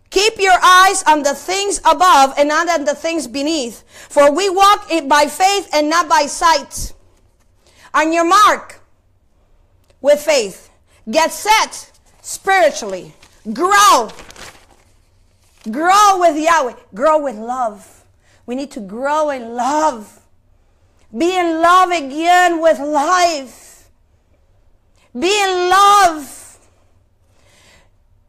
[SPEAKER 1] Keep your eyes on the things above and not on the things beneath. For we walk by faith and not by sight. On your mark with faith. Get set spiritually. Grow. Grow with Yahweh. Grow with love. We need to grow in love. Be in love again with life. Be in love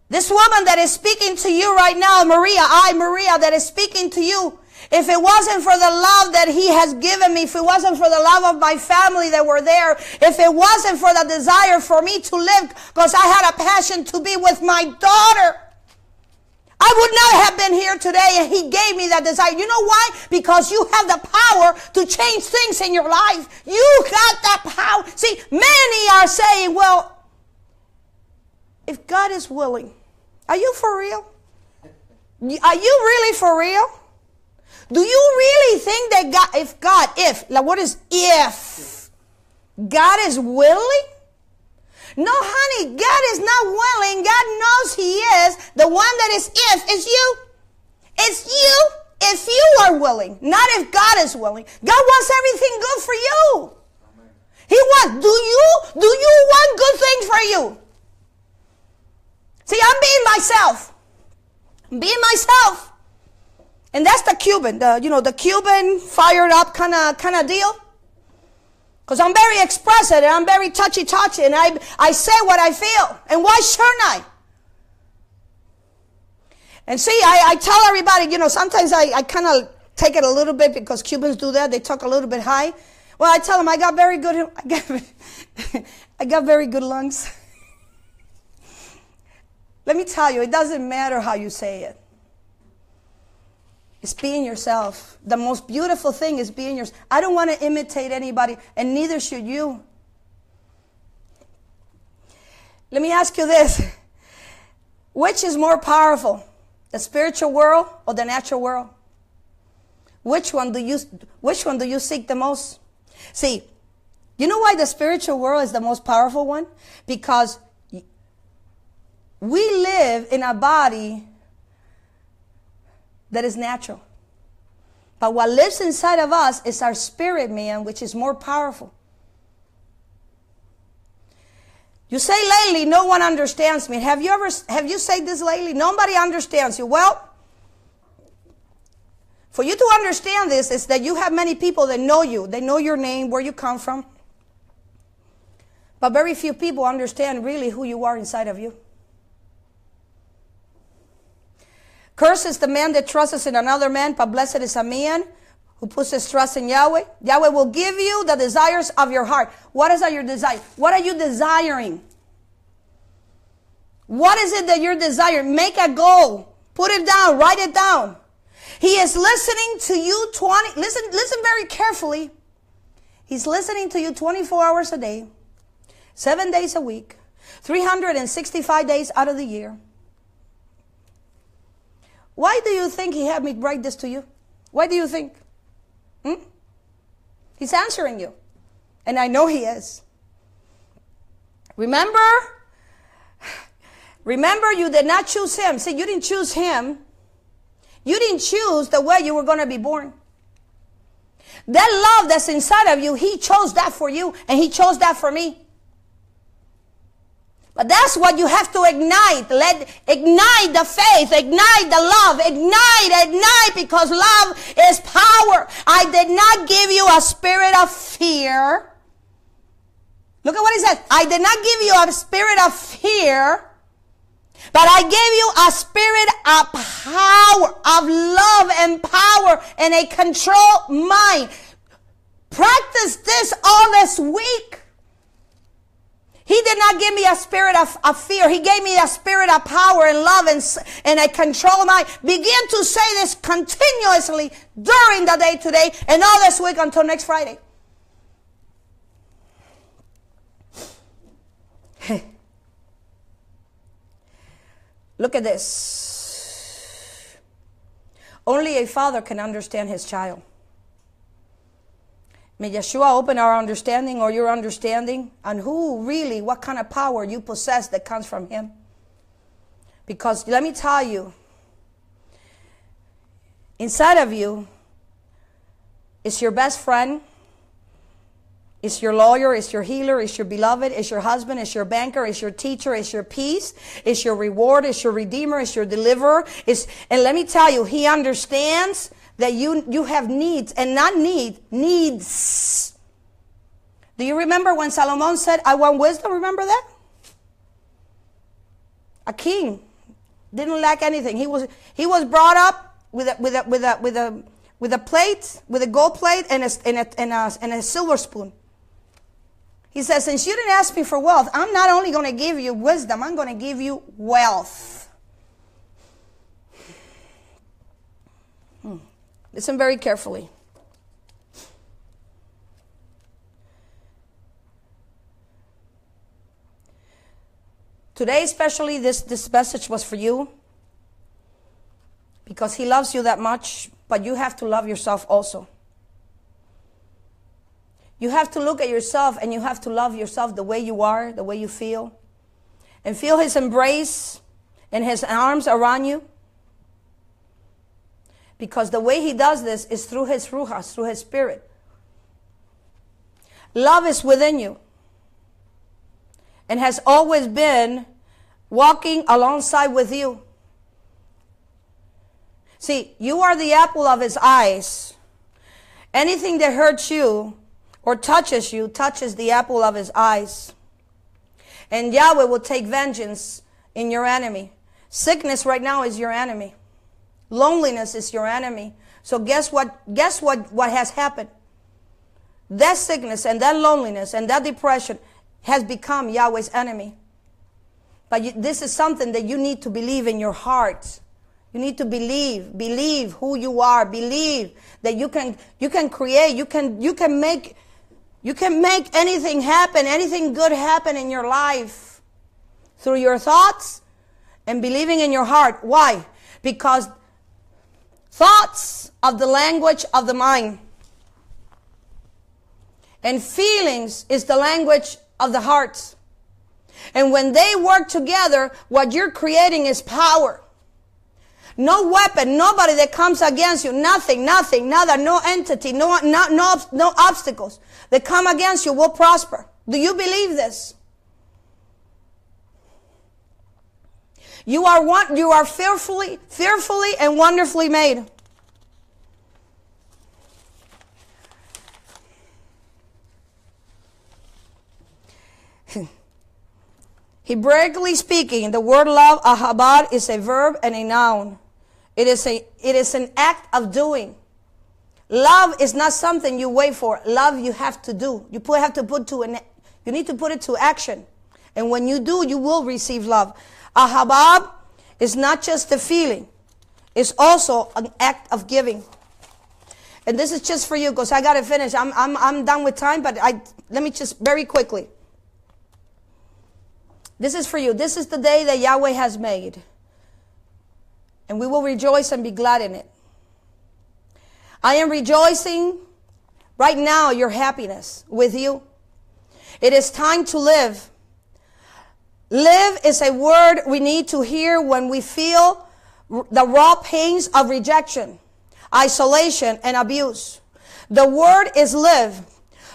[SPEAKER 1] this woman that is speaking to you right now, Maria, I, Maria, that is speaking to you, if it wasn't for the love that he has given me, if it wasn't for the love of my family that were there, if it wasn't for the desire for me to live, because I had a passion to be with my daughter, I would not have been here today and he gave me that desire. You know why? Because you have the power to change things in your life. You got that power. See, many are saying, well, if God is willing, are you for real? Are you really for real? Do you really think that God, if God, if, like what is if? God is willing? No, honey, God is not willing. God knows He is. The one that is if is you. It's you if you are willing, not if God is willing. God wants everything good for you. He wants, do you, do you want good things for you? See, I'm being myself. I'm being myself. And that's the Cuban, the, you know, the Cuban fired up kind of, kind of deal. Cause I'm very expressive and I'm very touchy touchy and I, I say what I feel. And why shouldn't I? And see, I, I tell everybody, you know, sometimes I, I kind of take it a little bit because Cubans do that. They talk a little bit high. Well, I tell them I got very good, I got, I got very good lungs. Let me tell you, it doesn't matter how you say it. It's being yourself. The most beautiful thing is being yourself. I don't want to imitate anybody, and neither should you. Let me ask you this Which is more powerful, the spiritual world or the natural world? Which one do you, which one do you seek the most? See, you know why the spiritual world is the most powerful one? Because we live in a body that is natural. But what lives inside of us is our spirit man, which is more powerful. You say lately, no one understands me. Have you ever, have you said this lately? Nobody understands you. Well, for you to understand this is that you have many people that know you. They know your name, where you come from. But very few people understand really who you are inside of you. Cursed is the man that trusts in another man, but blessed is a man who puts his trust in Yahweh. Yahweh will give you the desires of your heart. What is that your desire? What are you desiring? What is it that you're desiring? Make a goal. Put it down. Write it down. He is listening to you 20, listen, listen very carefully. He's listening to you 24 hours a day, seven days a week, 365 days out of the year. Why do you think he had me write this to you? Why do you think? Hmm? He's answering you. And I know he is. Remember? Remember, you did not choose him. See, you didn't choose him. You didn't choose the way you were going to be born. That love that's inside of you, he chose that for you and he chose that for me. But that's what you have to ignite. Let ignite the faith, ignite the love, ignite, ignite, because love is power. I did not give you a spirit of fear. Look at what he says. I did not give you a spirit of fear, but I gave you a spirit of power, of love and power and a control mind. Practice this all this week. He did not give me a spirit of, of, fear. He gave me a spirit of power and love and, and a control mind. Begin to say this continuously during the day today and all this week until next Friday. Look at this. Only a father can understand his child. May Yeshua open our understanding or your understanding on who really, what kind of power you possess that comes from Him. Because let me tell you, inside of you is your best friend, is your lawyer, is your healer, is your beloved, is your husband, is your banker, is your teacher, is your peace, is your reward, is your redeemer, is your deliverer. Is and let me tell you, he understands that you, you have needs and not need, needs. Do you remember when Solomon said, I want wisdom? Remember that? A king didn't lack anything. He was, he was brought up with a, with a, with a, with a, with a plate, with a gold plate and a, and a, and a, and a silver spoon. He says, since you didn't ask me for wealth, I'm not only going to give you wisdom, I'm going to give you wealth. Listen very carefully. Today, especially, this, this message was for you because He loves you that much, but you have to love yourself also. You have to look at yourself and you have to love yourself the way you are, the way you feel, and feel His embrace and His arms around you. Because the way he does this is through his ruhas, through his spirit. Love is within you and has always been walking alongside with you. See, you are the apple of his eyes. Anything that hurts you or touches you touches the apple of his eyes. And Yahweh will take vengeance in your enemy. Sickness right now is your enemy. Loneliness is your enemy. So guess what? Guess what, what has happened? That sickness and that loneliness and that depression has become Yahweh's enemy. But you, this is something that you need to believe in your heart. You need to believe, believe who you are, believe that you can, you can create, you can, you can make, you can make anything happen, anything good happen in your life through your thoughts and believing in your heart. Why? Because Thoughts of the language of the mind. And feelings is the language of the heart. And when they work together, what you're creating is power. No weapon, nobody that comes against you, nothing, nothing, nada, no entity, no, no, no, no obstacles that come against you will prosper. Do you believe this? You are one, you are fearfully, fearfully and wonderfully made. Hebraically speaking, the word love, ahavah, is a verb and a noun. It is a, it is an act of doing. Love is not something you wait for. Love you have to do. You put, have to put to an, you need to put it to action. And when you do, you will receive love. Ahavah is not just a feeling, it's also an act of giving. And this is just for you because I got to finish. I'm, I'm, I'm done with time, but I, let me just very quickly. This is for you. This is the day that Yahweh has made. And we will rejoice and be glad in it. I am rejoicing right now your happiness with you. It is time to live. Live is a word we need to hear when we feel the raw pains of rejection, isolation, and abuse. The word is live.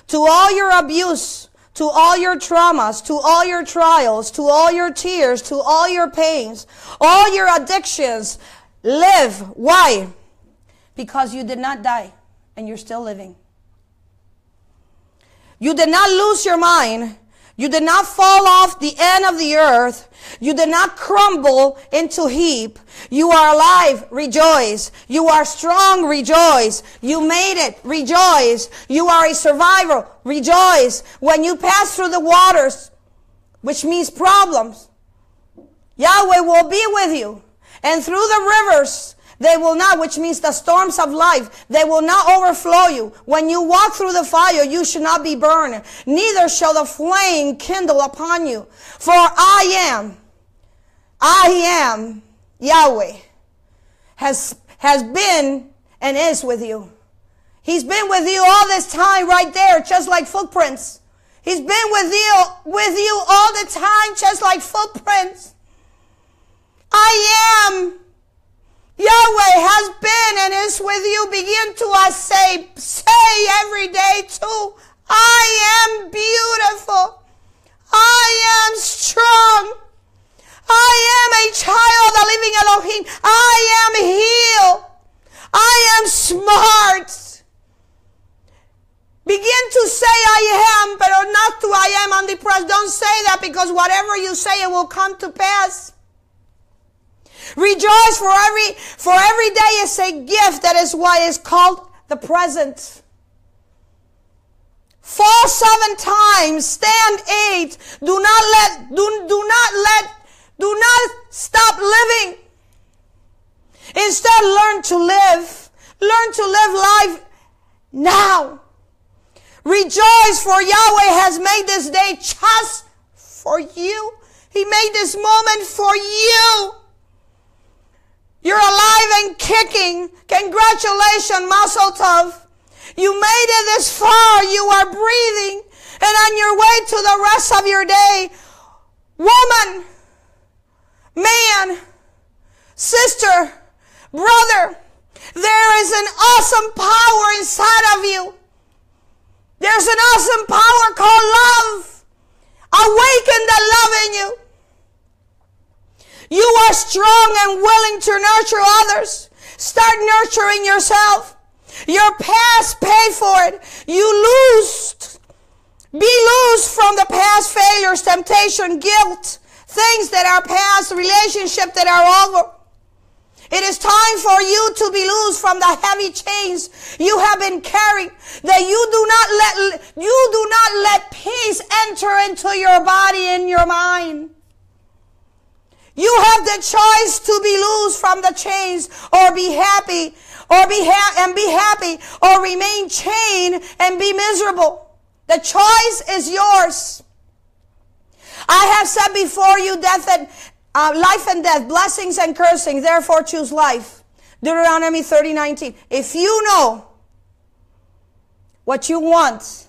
[SPEAKER 1] To all your abuse, to all your traumas, to all your trials, to all your tears, to all your pains, all your addictions. Live. Why? Because you did not die and you're still living. You did not lose your mind. You did not fall off the end of the earth. You did not crumble into heap. You are alive. Rejoice. You are strong. Rejoice. You made it. Rejoice. You are a survivor. Rejoice. When you pass through the waters, which means problems, Yahweh will be with you. And through the rivers, they will not, which means the storms of life, they will not overflow you. When you walk through the fire, you should not be burned. Neither shall the flame kindle upon you. For I am, I am Yahweh, has, has been and is with you. He's been with you all this time right there, just like footprints. He's been with you, with you all the time, just like footprints. I am Yahweh has been and is with you. Begin to I say, say every day too, I am beautiful. I am strong. I am a child of the living Elohim. I am healed. I am smart. Begin to say I am, but not to I am undepressed. Don't say that because whatever you say, it will come to pass. Rejoice for every, for every day is a gift. That is why it's called the present. Fall seven times, stand eight. Do not let, do, do not let, do not stop living. Instead, learn to live. Learn to live life now. Rejoice for Yahweh has made this day just for you. He made this moment for you. You're alive and kicking. Congratulations, Mazel Tov. You made it this far. You are breathing and on your way to the rest of your day. Woman, man, sister, brother, there is an awesome power inside of you. There's an awesome power called love. Awaken the love in you. You are strong and willing to nurture others. Start nurturing yourself. Your past, pay for it. You lose. Be loose from the past failures, temptation, guilt, things that are past, relationships that are over. It is time for you to be loose from the heavy chains you have been carrying that you do not let, you do not let peace enter into your body and your mind. You have the choice to be loose from the chains or be happy or be ha- and be happy or remain chained and be miserable. The choice is yours. I have said before you death and uh, life and death, blessings and cursing, therefore choose life. Deuteronomy 30, 19. If you know what you want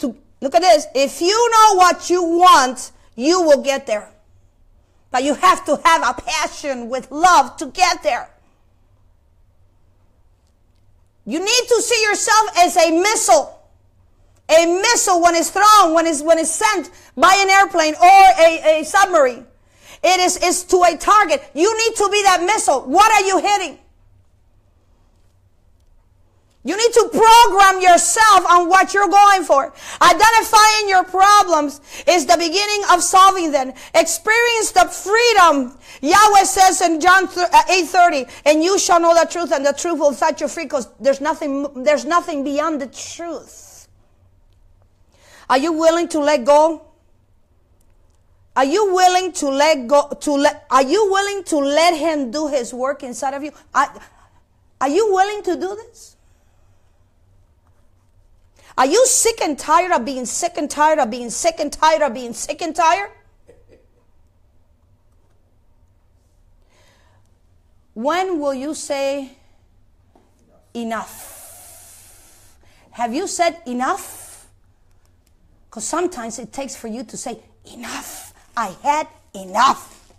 [SPEAKER 1] to, look at this. If you know what you want, you will get there. But you have to have a passion with love to get there. You need to see yourself as a missile. A missile when it's thrown, when it's, when it's sent by an airplane or a, a submarine. It is, is to a target. You need to be that missile. What are you hitting? You need to program yourself on what you're going for. Identifying your problems is the beginning of solving them. Experience the freedom. Yahweh says in John 8:30, uh, and you shall know the truth, and the truth will set you free, because there's nothing, there's nothing beyond the truth. Are you willing to let go? Are you willing to let go? To let? Are you willing to let Him do His work inside of you? Are, are you willing to do this? Are you sick and tired of being sick and tired of being sick and tired of being sick and tired? When will you say enough? Have you said enough? Because sometimes it takes for you to say enough. I had enough.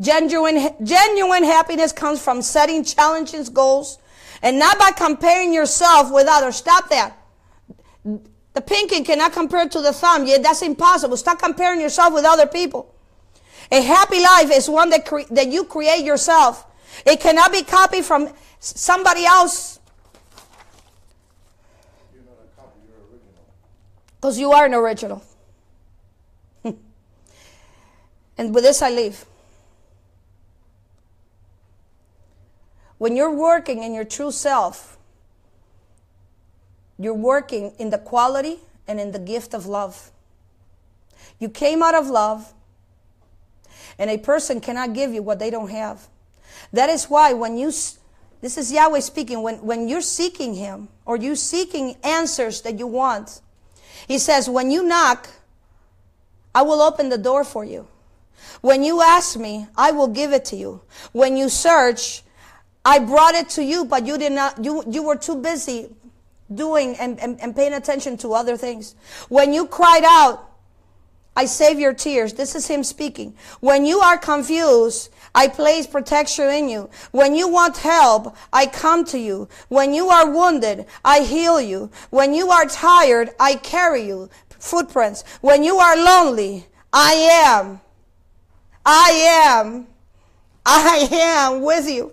[SPEAKER 1] Genuine, genuine happiness comes from setting challenging goals and not by comparing yourself with others. Stop that. The pinky cannot compare to the thumb. Yet that's impossible. Stop comparing yourself with other people. A happy life is one that, cre- that you create yourself. It cannot be copied from somebody else. Because you are an original. and with this I leave. When you're working in your true self, you're working in the quality and in the gift of love. You came out of love, and a person cannot give you what they don't have. That is why when you, this is Yahweh speaking, when, when you're seeking Him or you seeking answers that you want, He says, when you knock, I will open the door for you. When you ask me, I will give it to you. When you search, I brought it to you, but you did not, you, you were too busy doing and, and, and paying attention to other things. When you cried out, I save your tears. This is him speaking. When you are confused, I place protection in you. When you want help, I come to you. When you are wounded, I heal you. When you are tired, I carry you. Footprints. When you are lonely, I am. I am. I am with you.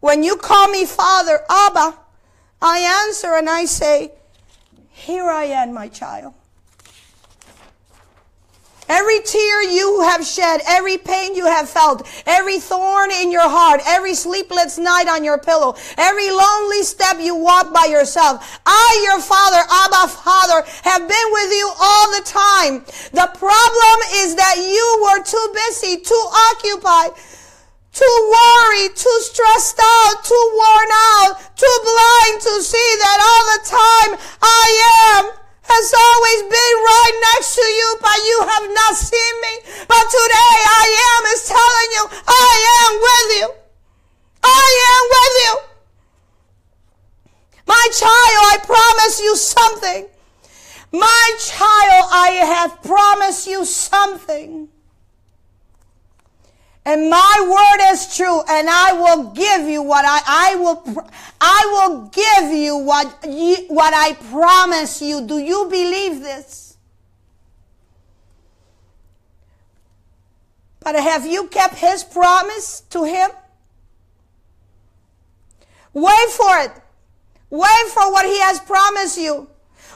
[SPEAKER 1] When you call me Father, Abba, I answer and I say, Here I am, my child. Every tear you have shed, every pain you have felt, every thorn in your heart, every sleepless night on your pillow, every lonely step you walk by yourself. I, your father, Abba Father, have been with you all the time. The problem is that you were too busy, too occupied too worried, too stressed out, too worn out, too blind to see that all the time I am has always been right next to you, but you have not seen me. But today I am is telling you, I am with you. I am with you. My child, I promise you something. My child, I have promised you something. And my word is true, and I will give you what I, I will, I will give you what what I promise you. Do you believe this? But have you kept his promise to him? Wait for it. Wait for what he has promised you.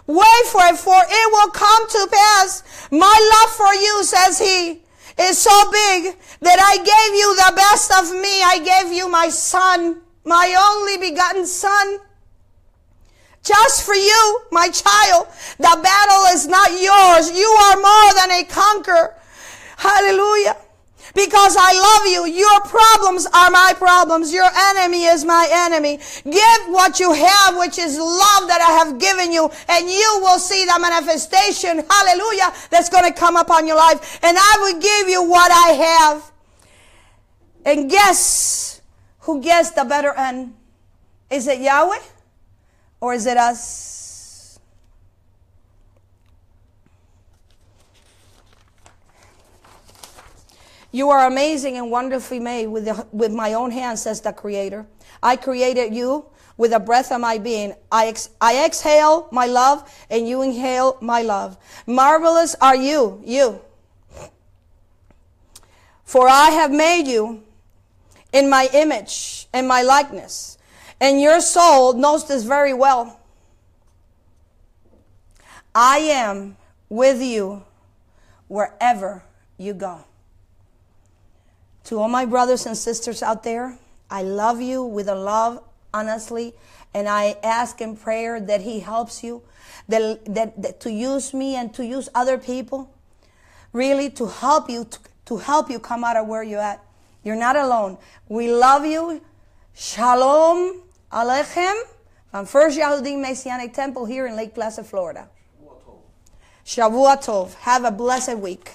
[SPEAKER 1] Wait for it, for it will come to pass. My love for you, says he, is so big that I gave you the best of me. I gave you my son, my only begotten son. Just for you, my child. The battle is not yours. You are more than a conqueror. Hallelujah. Because I love you. Your problems are my problems. Your enemy is my enemy. Give what you have, which is love that I have given you, and you will see the manifestation, hallelujah, that's going to come upon your life. And I will give you what I have. And guess who gets the better end? Is it Yahweh or is it us? You are amazing and wonderfully made with, the, with my own hands, says the Creator. I created you with the breath of my being. I, ex- I exhale my love and you inhale my love. Marvelous are you, you. For I have made you in my image and my likeness. And your soul knows this very well. I am with you wherever you go. To all my brothers and sisters out there, I love you with a love, honestly, and I ask in prayer that He helps you, that, that, that to use me and to use other people, really to help you, to, to help you come out of where you're at. You're not alone. We love you. Shalom Aleichem from First Yahudin Messianic Temple here in Lake Placid, Florida. Shavua Tov. Have a blessed week.